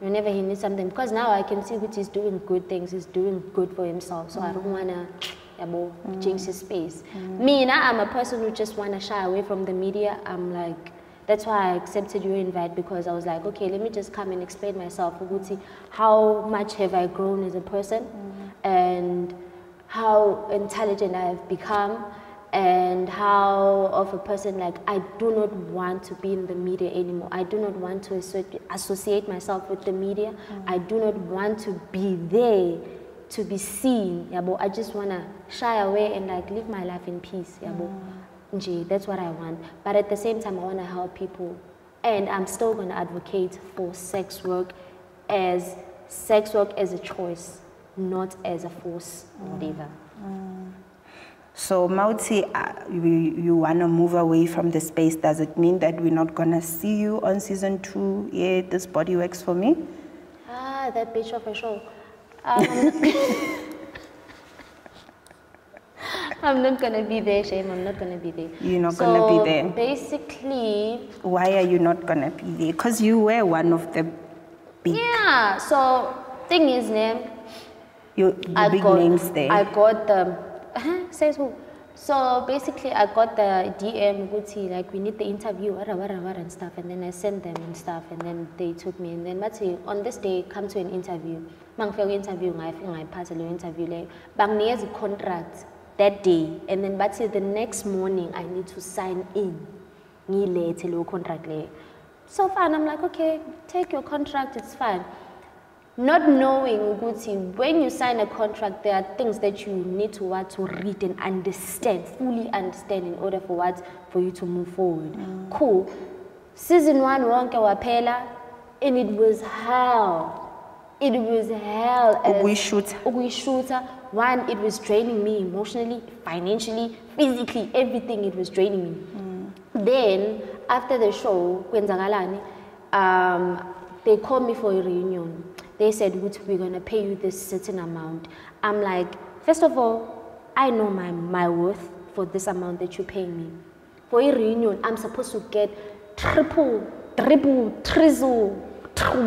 Whenever he needs something, because now I can see that he's doing good things. He's doing good for himself, so I don't mm. wanna. yabo, mm. Jinx his space. Me, now I'm a person who just wanna shy away from the media. I'm like, That's why I accepted your invite because I was like, okay, let me just come and explain myself. Uguti, how much have I grown as a person mm-hmm. and how intelligent I have become and how of a person like I do not want to be in the media anymore. I do not want to associate myself with the media. Mm-hmm. I do not want to be there to be seen. Yeah, but I just wanna shy away and like live my life in peace. Yabo. Mm-hmm. Nje, that's what I want. But at the same time I wanna help people. And I'm still gonna advocate for sex work as sex work as a choice, not as a force endeavor. So, Mauti, uh, you, you want to move away from the space. Does it mean that we're not going to see you on season two? Yeah, this body works for me. Ah, that bitch of a show. Um, I'm not gonna be there, Shame. I'm not gonna be there. You're not gonna be So, there. Basically, Why are you not going to be there? Because you were one of the big, yeah. So thing is, name. your, the I big got, names there. I got the uh says who. So basically, I got the DM Guti like we need the interview, wara, wara, wara, and stuff, and then I sent them and stuff, and then they took me, and then bathi on this day come to an interview. Mangifika interview, ngayifika ngayiphatha leyo interview leyo. Banginikeza contract that day, and then bathi the next morning I need to sign in. Ngilethe leyo contract leyo. So fine, I'm like, okay, take your contract, it's fine. Not knowing ukuthi when you sign a contract, there are things that you need to what to read and understand, fully understand in order for what for you to move forward. Mm. Cool. Season one wonke waphela, and it was hell. It was hell. as- Ukuyishootha. ukuyishootha. One, it was draining me emotionally, financially, physically, everything. It was draining me. Then after the show, um, they called me for a reunion. They said, we're gonna pay you this certain amount." I'm like, first of all, I know my my worth for this amount that you're paying me. For a reunion, I'm supposed to get triple, triple, trizzle, tr-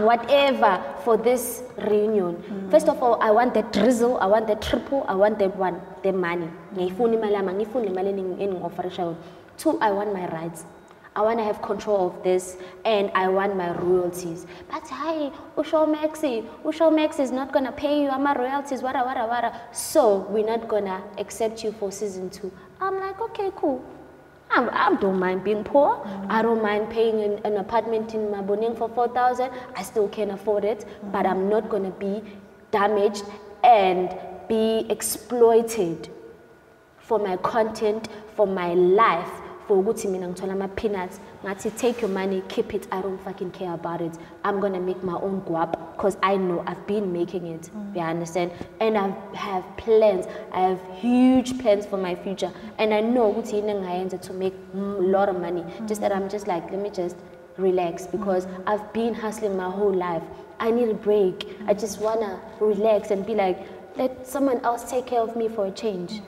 whatever for this reunion. Mm. First of all, I want the drizzle, I want the triple, I want the one, the money. Ngiyifuna imali yami, angifuni imali eningi eningi-offerisha yona. Two, I want my rights. I want to have control of this and I want my royalties. But hi, Usho Maxi, UShowmax is not gonna pay you my royalties, wara wara wara. So we're not gonna accept you for season two. I'm like, okay, cool. I don't mind being poor. I don't mind paying an, an apartment in Maboneng for 4,000. I still can afford it, but I'm not gonna be damaged and be exploited for my content, for my life, for ukuthi mina ngithola ama-peanuts ngathi take your money keep it. I don't fucking care about it. I'm gonna make my own guap because i know i've been making it. Mm. You understand? And i have plans. I have huge plans for my future. And i know ukuthi yini engingayenza to make a lot of money. Mm. Just that i'm just like let me just relax because mm. i've been hustling my whole life. I need a break. I just wanna relax and be like let someone else take care of me for a change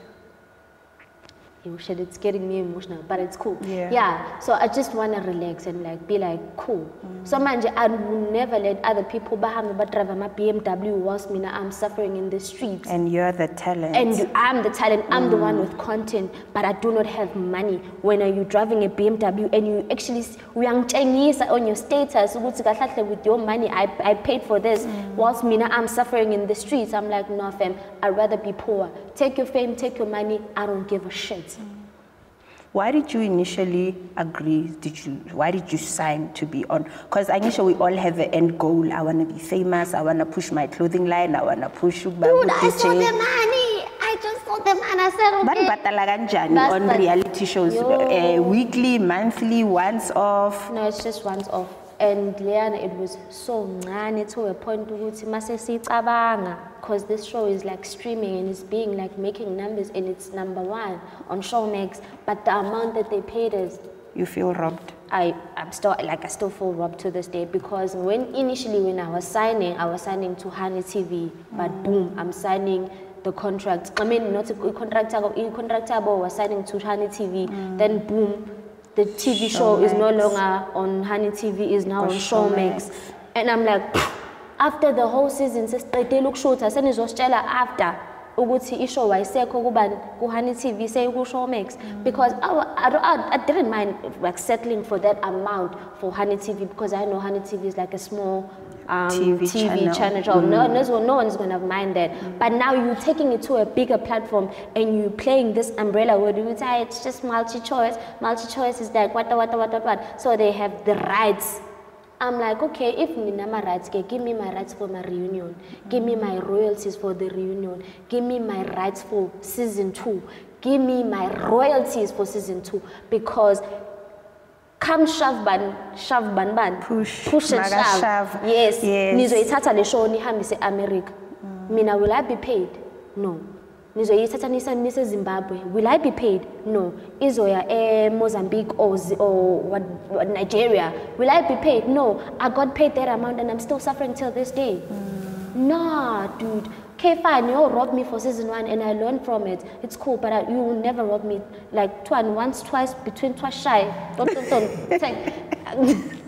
Shit, it's getting me emotional, but it's cool. Yeah. Yeah. So I just wanna relax and like be like cool. Mm. So manje I will never let other people bahambe badrive my BMW whilst mina I'm suffering in the streets. and you're the talent. And I'm the talent, I'm the one mm. with content, but I do not have money. When are you driving a BMW and you actually s- uyangitshengisa on your status ukuthi kahle with your money I, I paid for this mm. whilst mina I'm suffering in the streets. I'm like, no fam, I'd rather be poor. Take your fame, take your money, I don't give a shit. Why did you initially agree? Did you? Why did you sign to be on? Because I we all have an end goal. I want to be famous. I want to push my clothing line. I want to push Dude, I saw the money. I just saw them and I said, okay. Banibhatala kanjani on reality shows? Uh, weekly, monthly, once off. No, it's just once off. And Leanna, it was so ncane to a point ukuthi mase sicabanga because this show is like streaming and it's being like making numbers and it's number one on Showmax. But the amount that they paid us, You feel robbed. I I'm still like I still feel robbed to this day because when initially when I was signing, I was signing to Honey TV, but mm. boom, I'm signing the contract. I mean, not a contract. A contract was signing to Honey TV. Mm. Then boom, the TV show is no longer on Honey TV. Is now Or on Showmax. Showmax. And I'm like, after the whole season, sister, they look shorter. Send is after. ukuthi ishow ayisekho kuba kuhani tv seyiku-showmax because I, I, I, I didn't mind like settling for that amount for honey tv because i know honey tv is like a small um, TV TV, channel. channel. No, no, no one's gonna mind that. But now you're taking it to a bigger platform and you're playing this umbrella where you say it's just MultiChoice. MultiChoice is like what, what, what, what, what. So they have the rights. I'm like, okay, if nina my rights, okay, give me my rights for my reunion. Give me my royalties for the reunion. Give me my rights for season two. Give me my royalties for season two because come shove ban shove ban ban Push, push and shove. shove. yes Yes. nizoyithatha le show nihambise america mm. mina will i be paid no nizoyithatha nise nise zimbabwe will i be paid? No. Izoya emozambique or, or what, what, nigeria. Will i be paid? No. I got paid that amount and i'm still suffering till this day. Mm. Nah dude. Okay fine. You all robbed me for season one and i learned from it. It's cool but I, you will never rob me. Like twice once twice between twice shy. Don't- don't- don't.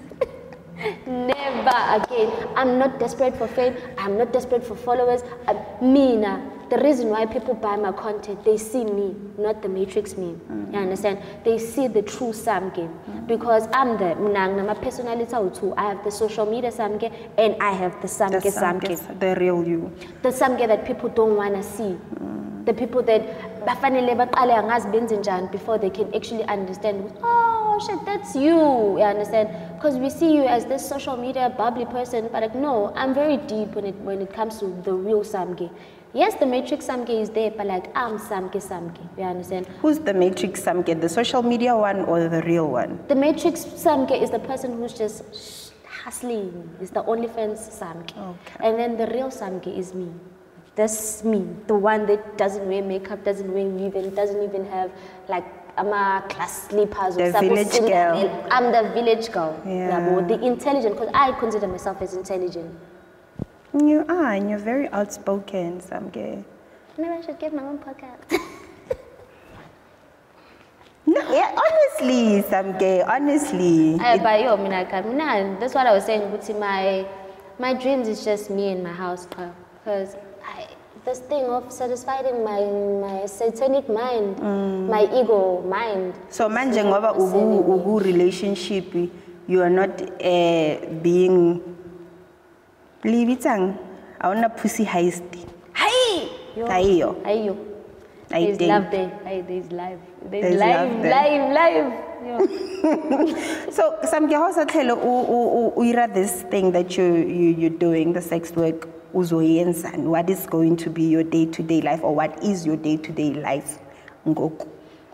Never again. I'm not desperate for fame. I'm not desperate for followers. I'm, Mina, the reason why people buy my content, they see me, not the matrix me. You mm. understand? They see the true Samke. Mm. Because I'm the Mnang, my personality too. I have the social media Samke and I have the Samke. Samke, the real you. The Samke that people don't want to see. Mm. The people that bafanele baqale angazi benze njani before they can actually understand. Oh shit, that's you. You understand? Because we see you as this social media bubbly person, but like no, I'm very deep when it when it comes to the real Samke. Yes, the matrix Samke is there, but like I'm Samke Samke. You understand? Who's the Matrix Samke, the social media one or the real one? The matrix Samke is the person who's just hustling. Is the only OnlyFans Samke. Okay. And then the real Samke is me. That's me, the one that doesn't wear makeup, doesn't wear weave, doesn't even have like ama class slippers The village girl. I'm the village girl. Yeah. Yabo, the intelligent, because I consider myself as intelligent. You are, and you're very outspoken, Samke. Maybe I should get my own podcast. [laughs] No, yeah, honestly, Samke, honestly. Uh, but yo, mina, ka- mina, that's what I was saying. But my, my dreams is just me in my house, because I, this thing of satisfying my my satanic mind, my ego mind. So manje not ngoba uku serving relationship you are not uh, being libitsang awuna pussy heist. Hi, yo, Ayiyo. ayo. Ayi There's love there. Aye, there's life. There's, There's life, love life, life. Yo. [laughs] So Samke how sa tell u ira this thing that you you you're doing the sex work uzoyenza and what is going to be your day to day life or what is your day to day life ngoku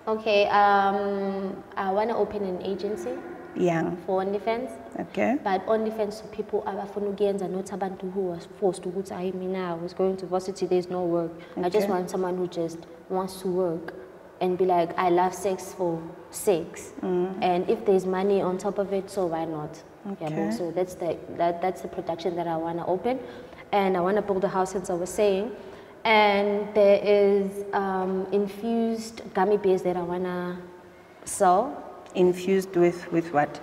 Okay, um, I want to open an agency young for OnlyFans. okay But OnlyFans to people are abafuna ukuyenza not abantu who was forced ukuthi hayi mina I was going to varsity there's no work. I just want someone who just wants to work and be like I love sex for sex. And if there's money on top of it, so why not? Yeah, Okay. so that's the that, that's the production that I want to open and I want to build a house as I was saying. And there is um, infused gummy bears that I want to sell infused with with what?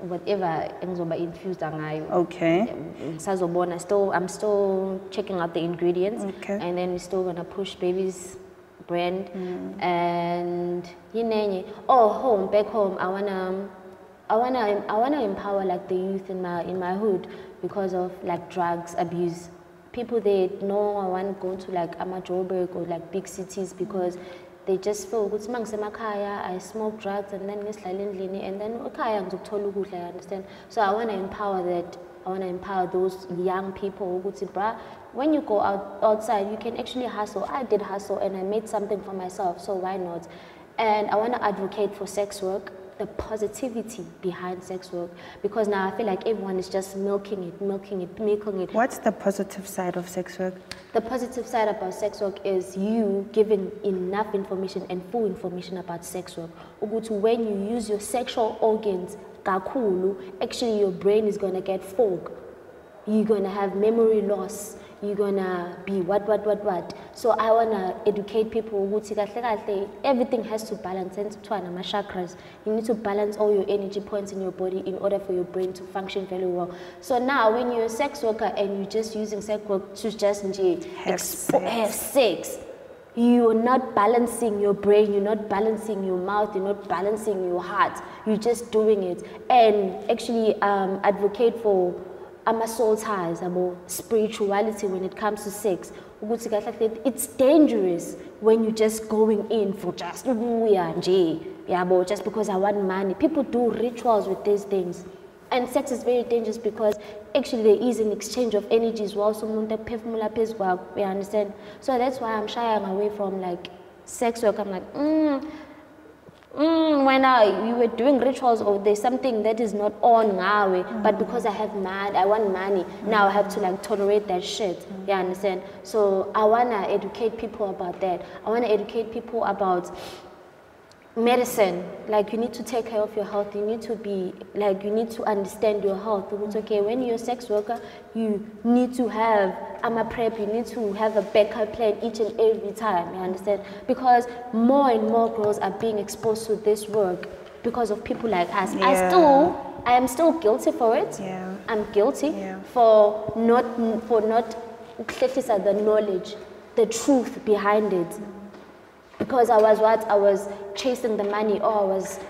Whatever engizoba infused ngayo. okay. Sazobona still I'm still checking out the ingredients. Okay. and then we're still gonna push baby's brand. Mm. And yinenye oh home back home I wanna I wanna I wanna empower like the youth in my in my hood because of like drugs abuse. People they know I want to go to like Amajoburg or like big cities because they just feel ukuthi uma ngisemakhaya I smoke drugs and then ngisidlala endlini and then ekhaya ngizokuthola ukudla you understand? So I want to empower that I want to empower those young people ukuthi bruh when you go out outside you can actually hustle. I did hustle and I made something for myself so why not? And I want to advocate for sex work the positivity behind sex work because now I feel like everyone is just milking it milking it milking it what's the positive side of sex work the positive side about sex work is you giving enough information and full information about sex work. When you use your sexual organs actually your brain is gonna get fog. You're gonna have memory loss. You're gonna be what, what, what, what. So I wanna educate people ukuthi kahle kahle everything has to balance and nama chakras. You need to balance all your energy points in your body in order for your brain to function very well. So now when you're a sex worker and you're just using sex work to just Have sex. have sex, you're not balancing your brain, you're not balancing your mouth, you're not balancing your heart. You're just doing it. And actually um, advocate for ama soul ties, about spirituality when it comes to sex. It's dangerous when you're just going in for just ukuya nje, yabo, just because I want money. People do rituals with these things. And sex is very dangerous because actually there is an exchange of energies while someone phefumula phezu kwakho, you understand? So that's why I'm shying away from like sex work. I'm like, mm, mm, when I we were doing rituals or there's something that is not on ngawe, but because I have money, I want money, now I have to like tolerate that shit. You understand? So I wanna educate people about that. I wanna educate people about medicine like you need to take care of your health you need to be like you need to understand your health it's okay when you're a sex worker you need to have i'm a prep you need to have a backup plan each and every time you understand because more and more girls are being exposed to this work because of people like us i still i am still guilty for it Yeah. i'm guilty Yeah. for not for not the knowledge the truth behind it because I was what? I was chasing the money. Or I was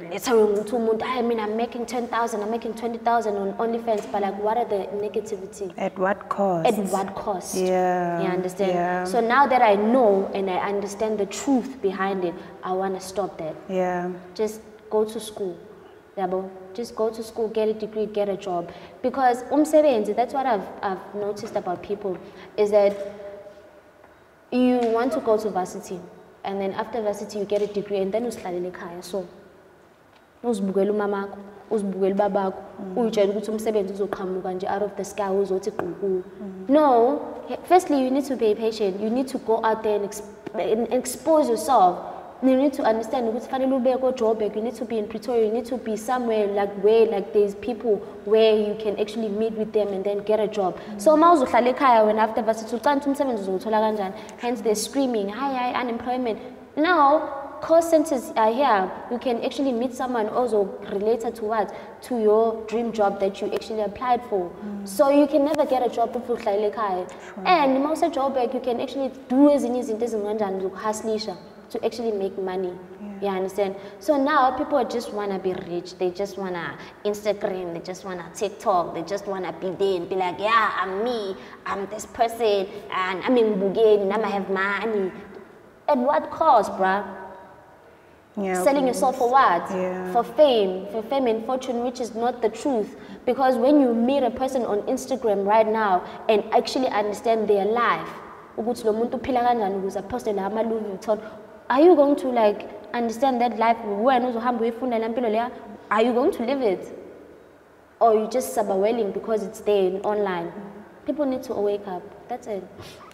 say to umuntu I mean I'm making 10,000 I'm making 20,000 on OnlyFans but like what are the negativity? At what cost? at what cost? Yeah, you understand? yeah. so now that I know and I understand the truth behind it I want to stop that. Yeah. just go to school. Yabo just go to school get a degree get a job. Because umsebenzi that's what I've, I've noticed about people is that you want to go to varsity and then after varsity you get a degree and then usihlalele ekhaya. So uzibukela umamakho uzibukela ubabakho mm. uyitshela ukuthi umsebenzi uzoqhamuka nje out of the sky uzothi gquku mm. no firstly you need to be patient. You need to go out there and, exp- and expose yourself you need to understand ukuthi fanele ube ko-joburg you need to be in pretoria. You need to be somewhere like where like there's people where you can actually meet with them and then get a job. So uma uzohlala ekhaya wena after varsity ucanda ukuthi umsebenzi uzowuthola kanjani? Hence they're screaming hi hi unemployment. Now call centers are here. You can actually meet someone also related to what? To your dream job that you actually applied for. So you can never get a job if uhlalele ekhaya. And uma use-joburg you can actually do ezinye izinto ezinganjani zokuhaslisha to actually make money. Yeah. You understand? So now people just wanna be rich. They just wanna Instagram. They just wanna TikTok. They just wanna be there and be like, yeah, I'm me. I'm this person, and I'm in Bugatti, and I have money. At what cost, bruh? Yeah. Selling yourself for what? Yeah. For fame, for fame and fortune, which is not the truth. Because when you meet a person on Instagram right now and actually understand their life, ukuthi lo muntu uphila kanjani ukuze aposte ama Louis Vuitton, are you going to like understand that life wena uzohamba uyifunda la mpilo leya? Are you going to live it? Or you just sabawelling because it's there in online? People need to wake up. That's it.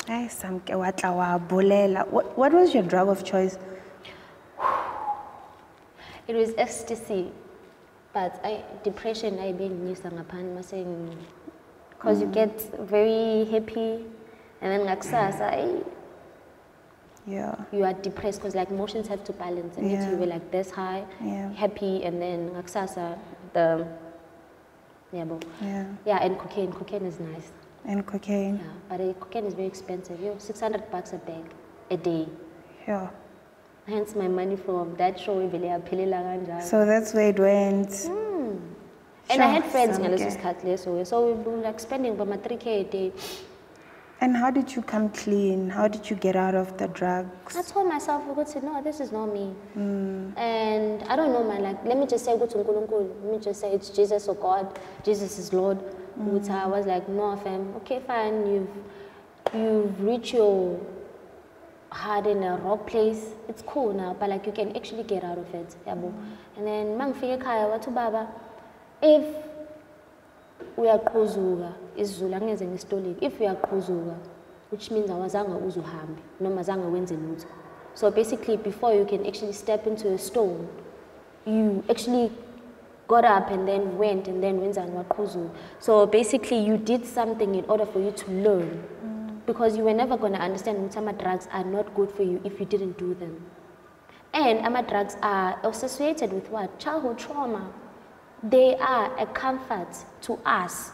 Ay, Samke watla wa bolela. What, was your drug of choice? It was ecstasy, but I, depression I been ngaphani saying because you mm. get very happy and then ngakusasa ay, Yeah. you are depressed because like emotions have to balance and Yeah. you were like this high, Yeah. happy and then ngakusasa the yeah, Yeah. yeah and cocaine cocaine is nice And cocaine. yeah but uh, cocaine is very expensive yo 600 bucks a bag a day Yeah. hence my money from that show vele yaphelela kanjalo So that's where it went. And I had friends ngaleso sikhathi leso. So we were like spending about 3k a day. And how did you come clean? How did you get out of the drugs? I told myself no, this is not me. Mm. And I don't know man, like let me just say. Let me just say it's Jesus or God. Jesus is Lord. Mm. Ukuthi I was like, no fam, okay fine, you've you've reached your heart in a rock place. It's cool now, but like you can actually get out of it. Yabo. Mm. And then mangifika ekhaya wathi baba, if uyaqhuzuka isizulu angeze ngisitolike if uyaqhuzuka which means awazange uze uhambe noma azange wenze lutho. So basically before you can actually step into a stone you actually got up and then went and then wenzani waqhuzula so basically you did something in order for you to learn. Because you were never going to understand ukuthi ama-drugs are not good for you if you didn't do them. And ama-drugs are associated with what? Childhood trauma. They are a comfort to us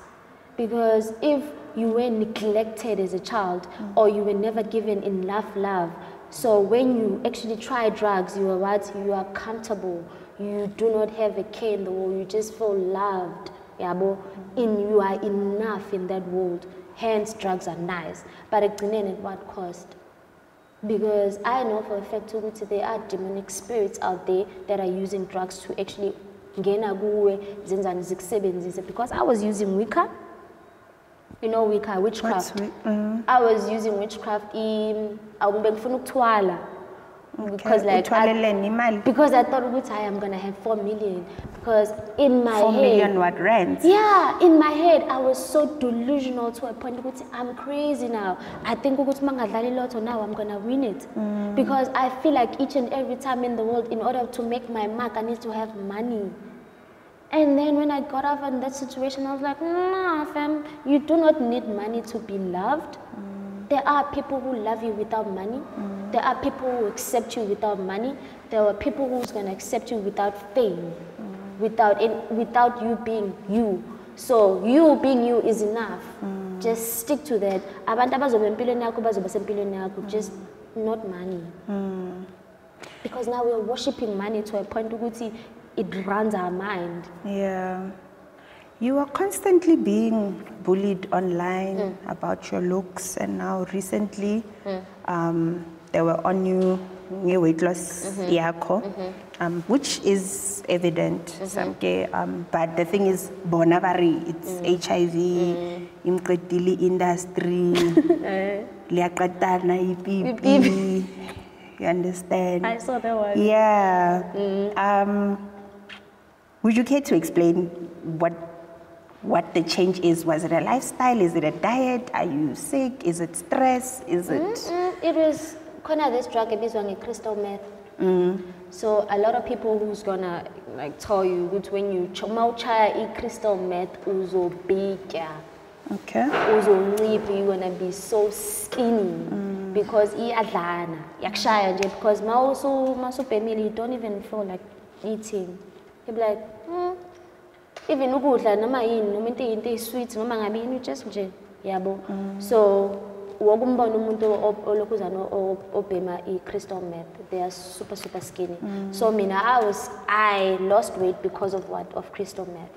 because if you were neglected as a child mm. or you were never given enough love so when you actually try drugs you are what? You are comfortable. You do not have a care in the world. You just feel loved yabo? Mm. In you are enough in that world. Hence drugs are nice. But ekugcineni at what cost? Because I know for a fact that there are demonic spirits out there that are using drugs to actually zenzani zikusebenzise. Because I was using Wicca you know Wicca witchcraft. Wi- mm. I was using witchcraft in ukuthwala. Because Okay, like I, because I thought ukuthi I am gonna have 4 million. Because in my four head million what rent? Yeah, in my head, I was so delusional to a point ukuthi I'm crazy now. I think lotto now I'm gonna win it. Mm. Because I feel like each and every time in the world, in order to make my mark, I need to have money. And then when I got out in that situation, I was like, nah, fam, you do not need money to be loved. Mm. There are people who love you without money. Mm. There are people who accept you without money. There are people who's gonna accept you without fame, mm. without in, without you being you. So you being you is enough. Just stick to that. Abantu abazoba empilweni yakho bazoba sempilweni yakho. Just not money. Because now we're worshiping money to a point ukuthi it runs our mind. Yeah. You are constantly being bullied online Mm. about your looks, and now recently um, they were on you new weight loss Mm-hmm. yakho, um, which is evident. Mm-hmm. Some um, but the thing is, bonavari, it's Mm. HIV, imqedile industry, [laughs] liyaqatana ipipi. You understand? I saw that one. Yeah. Mm. Um, would you care to explain what what the change is? Was it a lifestyle? Is it a diet? Are you sick? Is it stress? Is it Mm, it was khona this drug ebizwa nge-crystal meth so a lot of people who's gonna like tell you ukuthi when you ch- uma uchaya i-crystal meth uzo uzobhitya okay? uzoncipha you're gonna be so skinny because iyadlana yakushaya nje because ma usu- ma usubhemile you don't even feel like eating you be like mm, even ukudla noma yini noma into into eyi-sweet noma ngabe yini just nje yabo. So woke umbona umuntu o- olokhuzana o- o- obhema i-crystal meth. They are super super skinny. So mina i was i lost weight because of what? Of crystal meth.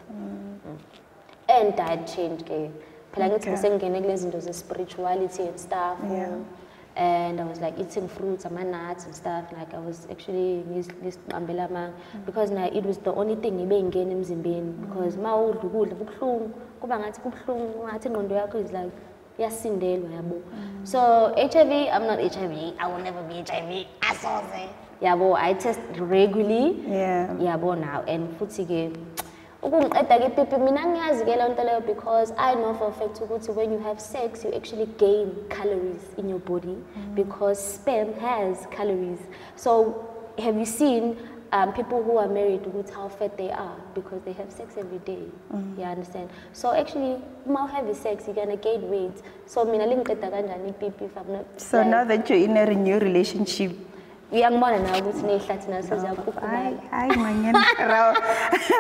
And diet change ke. Phela ngithi Okay. ngisengene kule zinto ze-spirituality and stuff. Yeah. And i was like eating fruits ama-nuts and stuff. Like i was actually ngisibambela amanga because na it was the only thing ibe ingena emzimbeni. Because ma udla ukudla kubuhlungu kuba ngathi kubuhlungu ngathi ingqondo yakho is like iyasindelwa yabo. So hiv i'm not hiv i will never be hiv asoze. Yabo i test regularly. Yeah. yabo now. And futhi ke ukungiqeda ke pipi mina ngiyazi ke leyo nto leyo because i know for fact ukuthi when you have sex you actually gain calories in your body because sperm has calories. So have you seen um, people who are married with how fat they are because they have sex every day? You understand? So actually uma uhave sex you're gonna gain weight. So mina lingiqeda kanjani ipipi if i'm not So now that you're in a renewed relationship, uyangibona nawe ukuthi ney'hlathi nazo hi, ziyakhukhumala hi, manyan, [laughs] Rao-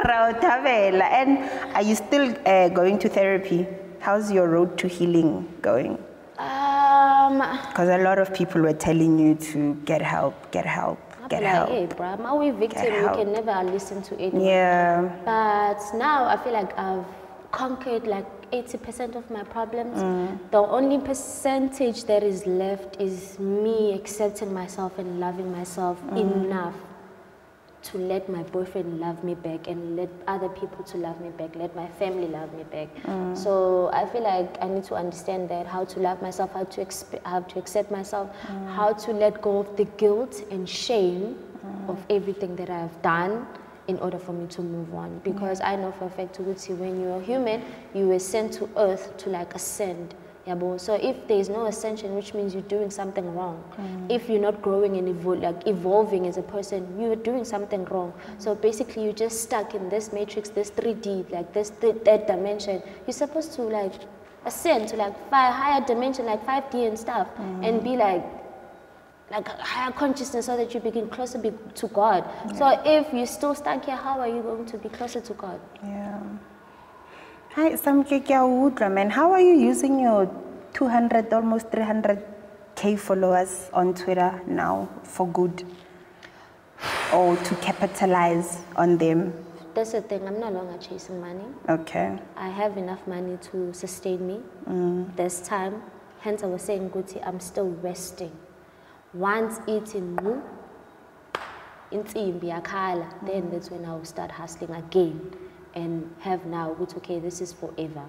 Rao Tavela. And are you still uh, going to therapy? How's your road to healing going? um Because a lot of people were telling you to get help, get help, get like, help. hey, bro, ma we victim, we can never listen to anyone. Yeah. But now I feel like I've conquered like 80% of my problems. Mm. The only percentage that is left is me accepting myself and loving myself Mm. enough to let my boyfriend love me back and let other people to love me back, let my family love me back. Mm. So I feel like I need to understand that how to love myself, how to exp- how to accept myself, Mm. how to let go of the guilt and shame of everything that I've done in order for me to move on. Mm. Because I know for a fact ukuthi when you're human, you were sent to earth to like ascend. Yabo. So if there's no ascension, which means you're doing something wrong. Mm. If you're not growing and evol- like evolving as a person, you're doing something wrong. Mm. So basically, you're just stuck in this matrix, this 3D, like this th- third dimension. You're supposed to like ascend to like five higher dimension, like 5D and stuff, and be like like higher consciousness so that you begin closer be- to God. So if you're still stuck here, how are you going to be closer to God? Yeah. Hi, Samke Kyaudra, man. How are you using your 200, almost 300k followers on Twitter now for good? Or to capitalize on them? That's the thing, I'm no longer chasing money. Okay. I have enough money to sustain me mm. this time. Hence, I was saying, Guti, I'm still resting. Once eating mu, insimbi yakhala, then that's when I will start hustling again and have now, good, okay, this is forever.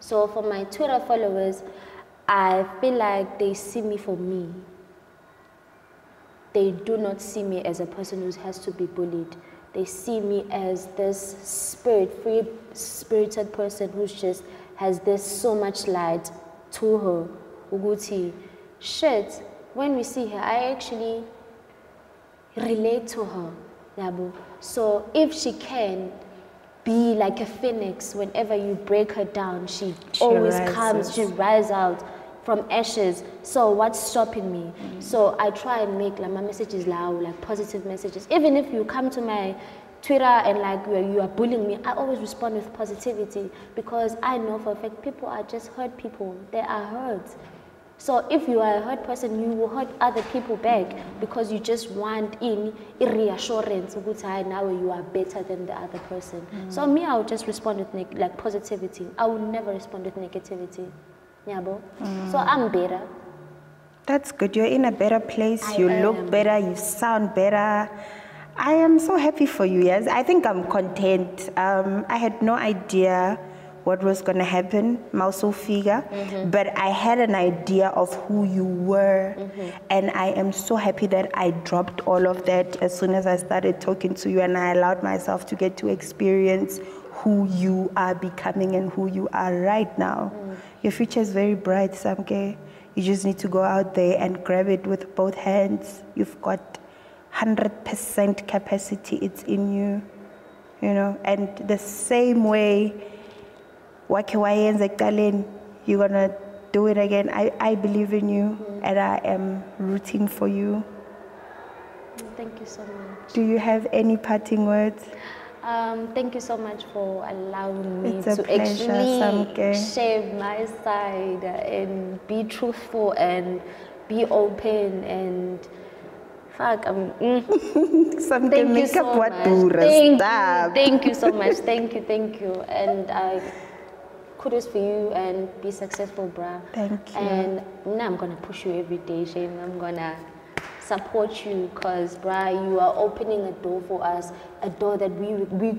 So for my Twitter followers, I feel like they see me for me. They do not see me as a person who has to be bullied. They see me as this spirit, free spirited person who just has this so much light to her. Uguti, shit, when we see her, I actually relate to her. Yabo. So if she can be like a phoenix, whenever you break her down, she, She always rises. comes, she rises out from ashes. So what's stopping me? Mm. So I try and make like my messages loud, like positive messages. Even if you come to my Twitter and like you are, you are bullying me, I always respond with positivity because I know for a fact people are just hurt people. They are hurt. So if you are a hurt person, you will hurt other people back because you just want in a reassurance ukuthi nawe you are better than the other person. So me, I will just respond with like positivity. I will never respond with negativity. Yabo. So I'm better. That's good. You're in a better place. I you am. look better. You sound better. I am so happy for you. Yes, I think I'm content. Um, I had no idea what was going to happen, Mauso figure, Mm-hmm. but I had an idea of who you were, Mm-hmm. and I am so happy that I dropped all of that as soon as I started talking to you, and I allowed myself to get to experience who you are becoming and who you are right now. Mm. Your future is very bright, Samke. You just need to go out there and grab it with both hands. You've got 100% capacity, it's in you, you know. And the same way, wakhe wayenza ekuqaleni, you're gonna do it again. I, I believe in you and I am rooting for you. Thank you so much. Do you have any parting words? Um, thank you so much for allowing me to pleasure, actually Samke. share my side and be truthful and be open and fuck. I'm, mm. [laughs] Samke, Thank you make so up what much. Thank you. Thank you so much. [laughs] Thank you. Thank you. And I kudos for you and be successful, bruh. Thank you. And now I'm gonna push you every day, Shane. I'm gonna support you because, bruh, you are opening a door for us, a door that we we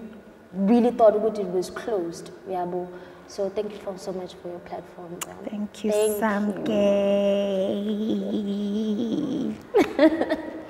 really thought would it was closed. Yeah, boo. So thank you for so much for your platform. Thank you, Thank you. Samke. [laughs]